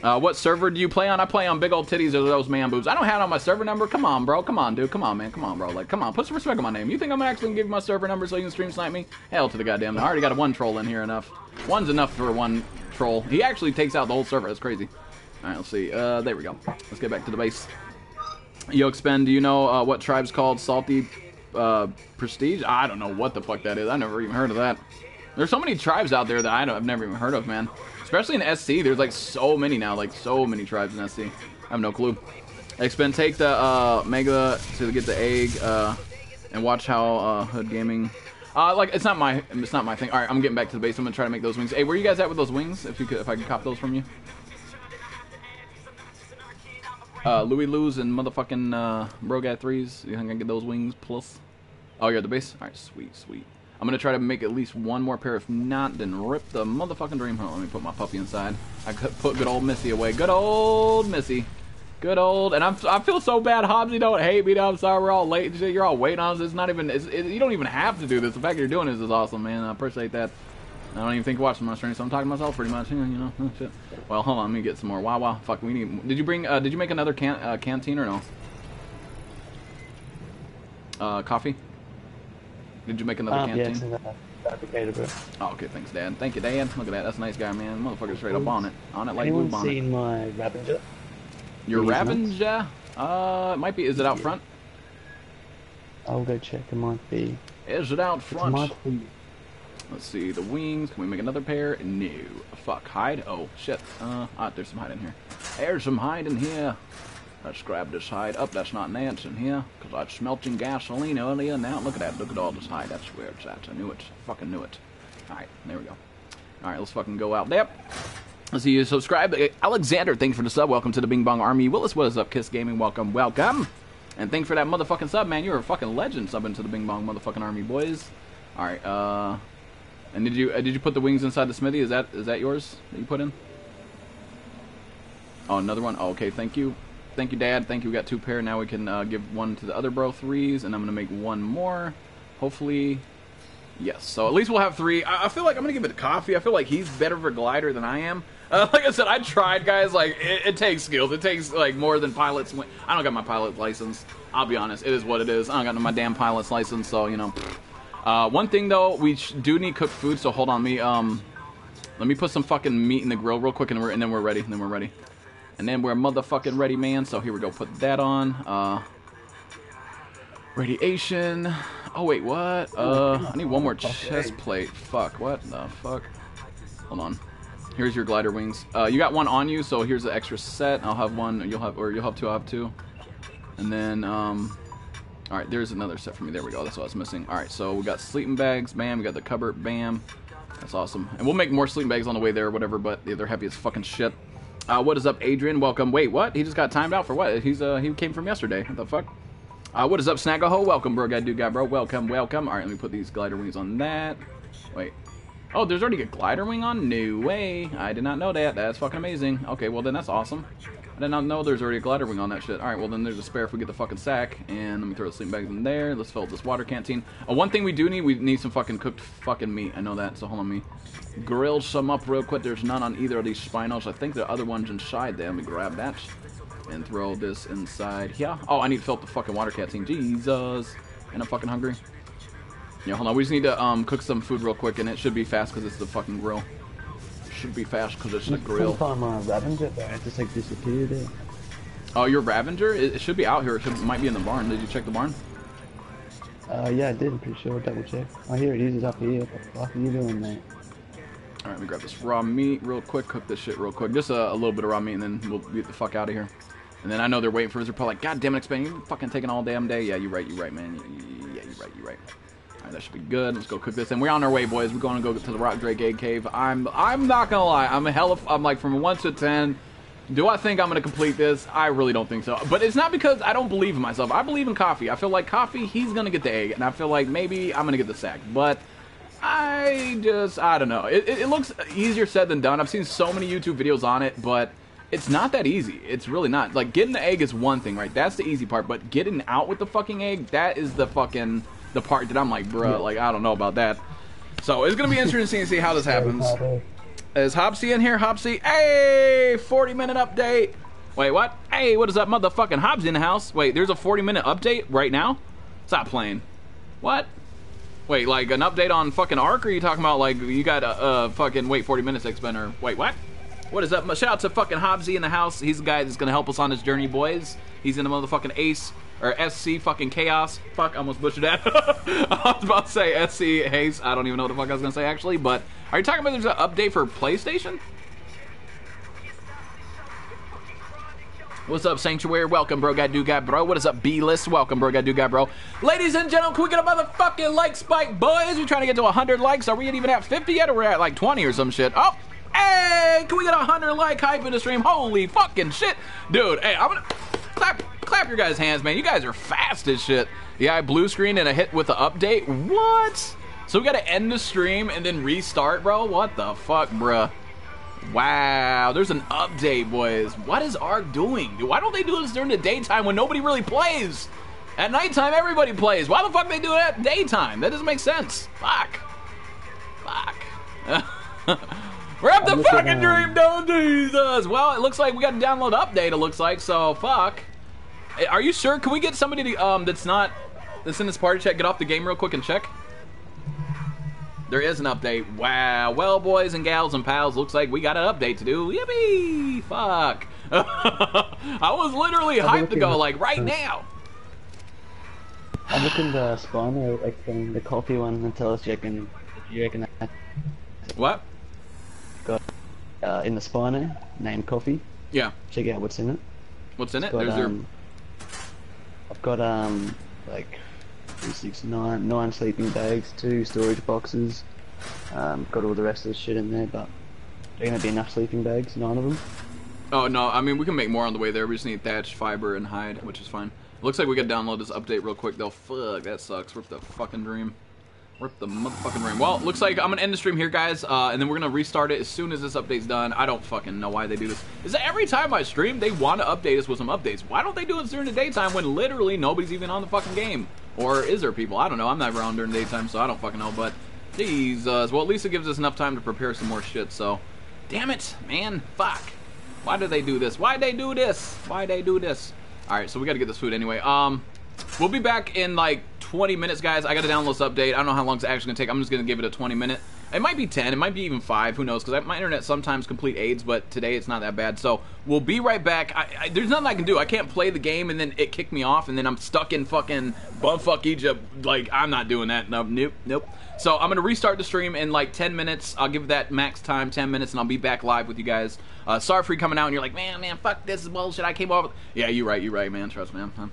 Uh, what server do you play on? I play on Big Old Titties or those man boobs. I don't have it on my server number. Come on, bro. Come on, dude. Come on, man. Come on, bro. Like, come on. Put some respect on my name. You think I'm actually gonna give you my server number so you can stream snipe me? Hell to the goddamn. I already got a one troll in here enough. One's enough for one troll. He actually takes out the whole server. That's crazy. All right, let's see. Uh, there we go. Let's get back to the base. Yo, Expen, do you know uh, what tribe's called Salty uh, Prestige? I don't know what the fuck that is. I never even heard of that. There's so many tribes out there that I don't, I've never even heard of, man. Especially in SC, there's like so many now, like so many tribes in SC. I have no clue. Expen, take the uh, Mega to get the egg uh, and watch how uh, Hood Gaming. Uh, like it's not my it's not my thing. All right, I'm getting back to the base. I'm gonna try to make those wings. Hey, where you guys at with those wings? If you could, if I could cop those from you. Uh, Louis Lou's and motherfucking uh, Brogat threes. You think I can get those wings plus? Oh, you're at the base. All right, sweet, sweet. I'm gonna try to make at least one more pair. If not, then rip the motherfucking dream home. Let me put my puppy inside. I could put good old Missy away. Good old Missy. Good old. And I'm, I feel so bad, Hobbsy. Don't hate me. I'm sorry. We're all late. You're all waiting on us. It's not even. It's, it, you don't even have to do this. The fact that you're doing this is awesome, man. I appreciate that. I don't even think you're watching my stream, so I'm talking to myself pretty much. <laughs> You know, oh, <laughs> shit. Well, hold on. Let me get some more. Wow, wow. Fuck. We need. Did you bring? Uh, did you make another can, uh, canteen or no? Uh, coffee. Did you make another Um, yeah, canteen? it's in fabricator, bro. Oh, okay, thanks, Dad. Thank you, Dad. Look at that. That's a nice guy, man. Motherfucker straight up on it. On it like on it. seen my Ravager? Your Ravager? Uh, it might be. Is it out front? I'll go check. It might be. Is it out It front? might be. Let's see. The wings. Can we make another pair? No. Fuck. Hide? Oh, shit. Uh, ah, there's some hide in here. There's some hide in here. Let's grab this hide. Up, that's not Nance in here. Because I was smelting gasoline earlier. Now, look at that. Look at all this hide. That's where it's at. I knew it. I Fucking knew it. Alright, there we go. Alright, let's fucking go out there. Let's see you subscribe. Alexander, thanks for the sub. Welcome to the Bing Bong Army. Willis, what is up? Kiss Gaming, welcome, welcome. And thanks for that motherfucking sub, man. You're a fucking legend subbing to the Bing Bong motherfucking Army, boys. Alright, uh... And did you uh, did you put the wings inside the smithy? Is that is that yours that you put in? Oh, another one. Oh, okay, thank you, thank you, Dad. Thank you. We got two pair. Now we can uh, give one to the other bro threes, and I'm gonna make one more. Hopefully, yes. So at least we'll have three. I, I feel like I'm gonna give it to Coffee. I feel like he's better of a glider than I am. Uh, <laughs> like I said, I tried, guys. Like it, it takes skills. It takes like more than pilots. I don't got my pilot license. I'll be honest. It is what it is. I don't got my damn pilot's license, so you know. Uh, one thing though, we do need cooked food. So hold on, me um, let me put some fucking meat in the grill real quick, and we're and then we're ready. And then we're ready. And then we're motherfucking ready, man. So here we go. Put that on. Uh, radiation. Oh wait, what? Uh, I need one more chest plate. Fuck. What the fuck? Hold on. Here's your glider wings. Uh, you got one on you, so here's the extra set. I'll have one. You'll have, or you'll have two. I'll have two. And then, um, all right, there's another set for me. There we go. That's what I was missing. All right, so we got sleeping bags. Bam. We got the cupboard. Bam. That's awesome. And we'll make more sleeping bags on the way there whatever. But yeah, they're heavy as fucking shit. Uh, what is up, Adrian? Welcome. Wait, what? He just got timed out for what? He's uh, he came from yesterday. What the fuck? Uh, what is up, Snagaho? Welcome, bro. Guy, dude, guy, bro. Welcome, welcome. All right, let me put these glider wings on that. Wait. Oh, there's already a glider wing on? New way. I did not know that. That's fucking amazing. Okay, well then that's awesome. I did not know there's already a glider wing on that shit. Alright, well then there's a spare if we get the fucking sack. And let me throw the sleeping bags in there. Let's fill up this water canteen. Uh, one thing we do need, we need some fucking cooked fucking meat. I know that, so hold on me. Grill some up real quick. There's none on either of these spinos. I think the other one's inside there. Let me grab that. And throw this inside here. Oh, I need to fill up the fucking water canteen. Jesus. And I'm fucking hungry. Yeah, hold on. We just need to um, cook some food real quick, and it should be fast because it's the fucking grill. Should be fast because it's the grill. Uh, Ravager, but it just like disappeared there. Oh, your Ravager? It, it should be out here. It should, might be in the barn. Did you check the barn? Uh, yeah, I did. I'm pretty sure. Double check. I hear it is. It's up here. What the fuck are you doing, mate? All right, let me grab this raw meat real quick. Cook this shit real quick. Just a, a little bit of raw meat, and then we'll get the fuck out of here. And then I know they're waiting for us. They're probably like, God damn it, Expen, you fucking taking all damn day. Yeah, you're right. You're right, man. Yeah, you're right. You're right. That should be good. Let's go cook this, and we're on our way, boys. We're going to go to the Rock Drake Egg Cave. I'm I'm not gonna lie. I'm a hell of I'm like from one to ten. Do I think I'm going to complete this? I really don't think so. But it's not because I don't believe in myself. I believe in Coffee. I feel like Coffee, he's going to get the egg. And I feel like maybe I'm going to get the sack. But I just, I don't know. It, it, it looks easier said than done. I've seen so many YouTube videos on it, but it's not that easy. It's really not. Like, getting the egg is one thing, right? That's the easy part, but getting out with the fucking egg, that is the fucking, the part that I'm like, bruh, like, I don't know about that. So, it's gonna be interesting to see how this happens. Is Hopsy in here? Hopsy? Hey! 40 minute update! Wait, what? Hey, what is up, motherfucking Hobbs in the house? Wait, there's a 40 minute update right now? Stop playing. What? Wait, like an update on fucking Ark? Or are you talking about like you got a uh, fucking wait 40 minutes Expen or wait what? What is up? Shout out to fucking Hobbsy in the house. He's the guy that's gonna help us on this journey, boys. He's in the motherfucking Ace or SC fucking Chaos. Fuck, I almost butchered that. <laughs> I was about to say SC Haze. I don't even know what the fuck I was gonna say actually. But are you talking about there's an update for PlayStation? What's up, Sanctuary? Welcome, bro. Got do got bro. What is up, B list? Welcome, bro. Got do guy, bro. Ladies and gentlemen, can we get a motherfucking like spike, boys? We're trying to get to 100 likes. Are we even at 50 yet, or we're at like 20 or some shit? Oh, hey, can we get a 100 like hype in the stream? Holy fucking shit, dude. Hey, I'm gonna clap, clap your guys' hands, man. You guys are fast as shit. Yeah, I blue screen and a hit with the update. What? So we gotta end the stream and then restart, bro? What the fuck, bruh? Wow, there's an update, boys. What is Ark doing? Why don't they do this during the daytime when nobody really plays? At nighttime, everybody plays. Why the fuck they do it at daytime? That doesn't make sense. Fuck. Fuck. <laughs> We're up the fucking dream, don't Jesus. Well, it looks like we got a download update. It looks like so. Fuck. Are you sure? Can we get somebody to, um that's not that's in this party chat get off the game real quick and check? There is an update. Wow. Well, boys and gals and pals, looks like we got an update to do. Yippee! Fuck. <laughs> I was literally hyped to go, like, right now. I'm looking the spawner, like um, the coffee one, and tell us you reckon, if you reckon that. What? Got uh, in the spawner, named coffee. Yeah. Check out what's in it. What's in it? Got, There's um, I've got um like three, six, nine, nine sleeping bags, two storage boxes. Um, got all the rest of the shit in there, but they're gonna be enough sleeping bags, nine of them. Oh, no. I mean, we can make more on the way there. We just need thatch, fiber, and hide, which is fine. Looks like we gotta download this update real quick, though. Fuck, that sucks. Rip the fucking dream. Rip the motherfucking dream. Well, looks like I'm gonna end the stream here, guys, uh, and then we're gonna restart it as soon as this update's done. I don't fucking know why they do this. Is that every time I stream, they want to update us with some updates? Why don't they do it during the daytime when literally nobody's even on the fucking game? Or is there people? I don't know. I'm not around during the daytime, so I don't fucking know. But, Jesus. Well, at least it gives us enough time to prepare some more shit, so. Damn it, man. Fuck. Why do they do this? Why they do this? Why they do this? Alright, so we gotta get this food anyway. Um, we'll be back in like 20 minutes, guys. I gotta download this update. I don't know how long it's actually gonna take. I'm just gonna give it a 20 minute. It might be 10. It might be even 5. Who knows? Because my internet sometimes complete aids, but today it's not that bad. So we'll be right back. I, I, there's nothing I can do. I can't play the game and then it kicked me off and then I'm stuck in fucking bumfuck Egypt. Like, I'm not doing that. Nope, nope, nope. So I'm going to restart the stream in like 10 minutes. I'll give that max time, 10 minutes, and I'll be back live with you guys. Uh, sorry for you coming out and you're like, man, man, fuck this is bullshit. I came over. Yeah, you're right. You're right, man. Trust me. I'm, I'm,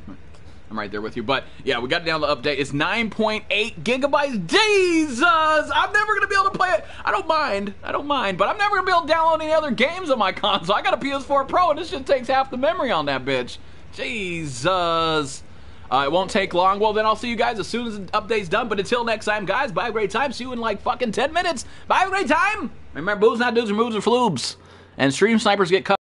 I'm right there with you. But yeah, we got it down the update. It's 9.8 gigabytes. Jesus! I'm never gonna be able to play it. I don't mind. I don't mind. But I'm never gonna be able to download any other games on my console. I got a PS4 Pro, and this just takes half the memory on that bitch. Jesus. Uh, it won't take long. Well, then I'll see you guys as soon as the update's done. But until next time, guys, bye, have a great time. See you in like fucking 10 minutes. Bye, have a great time. Remember, booze, not dudes, or moves, or floobs. And stream snipers get cut.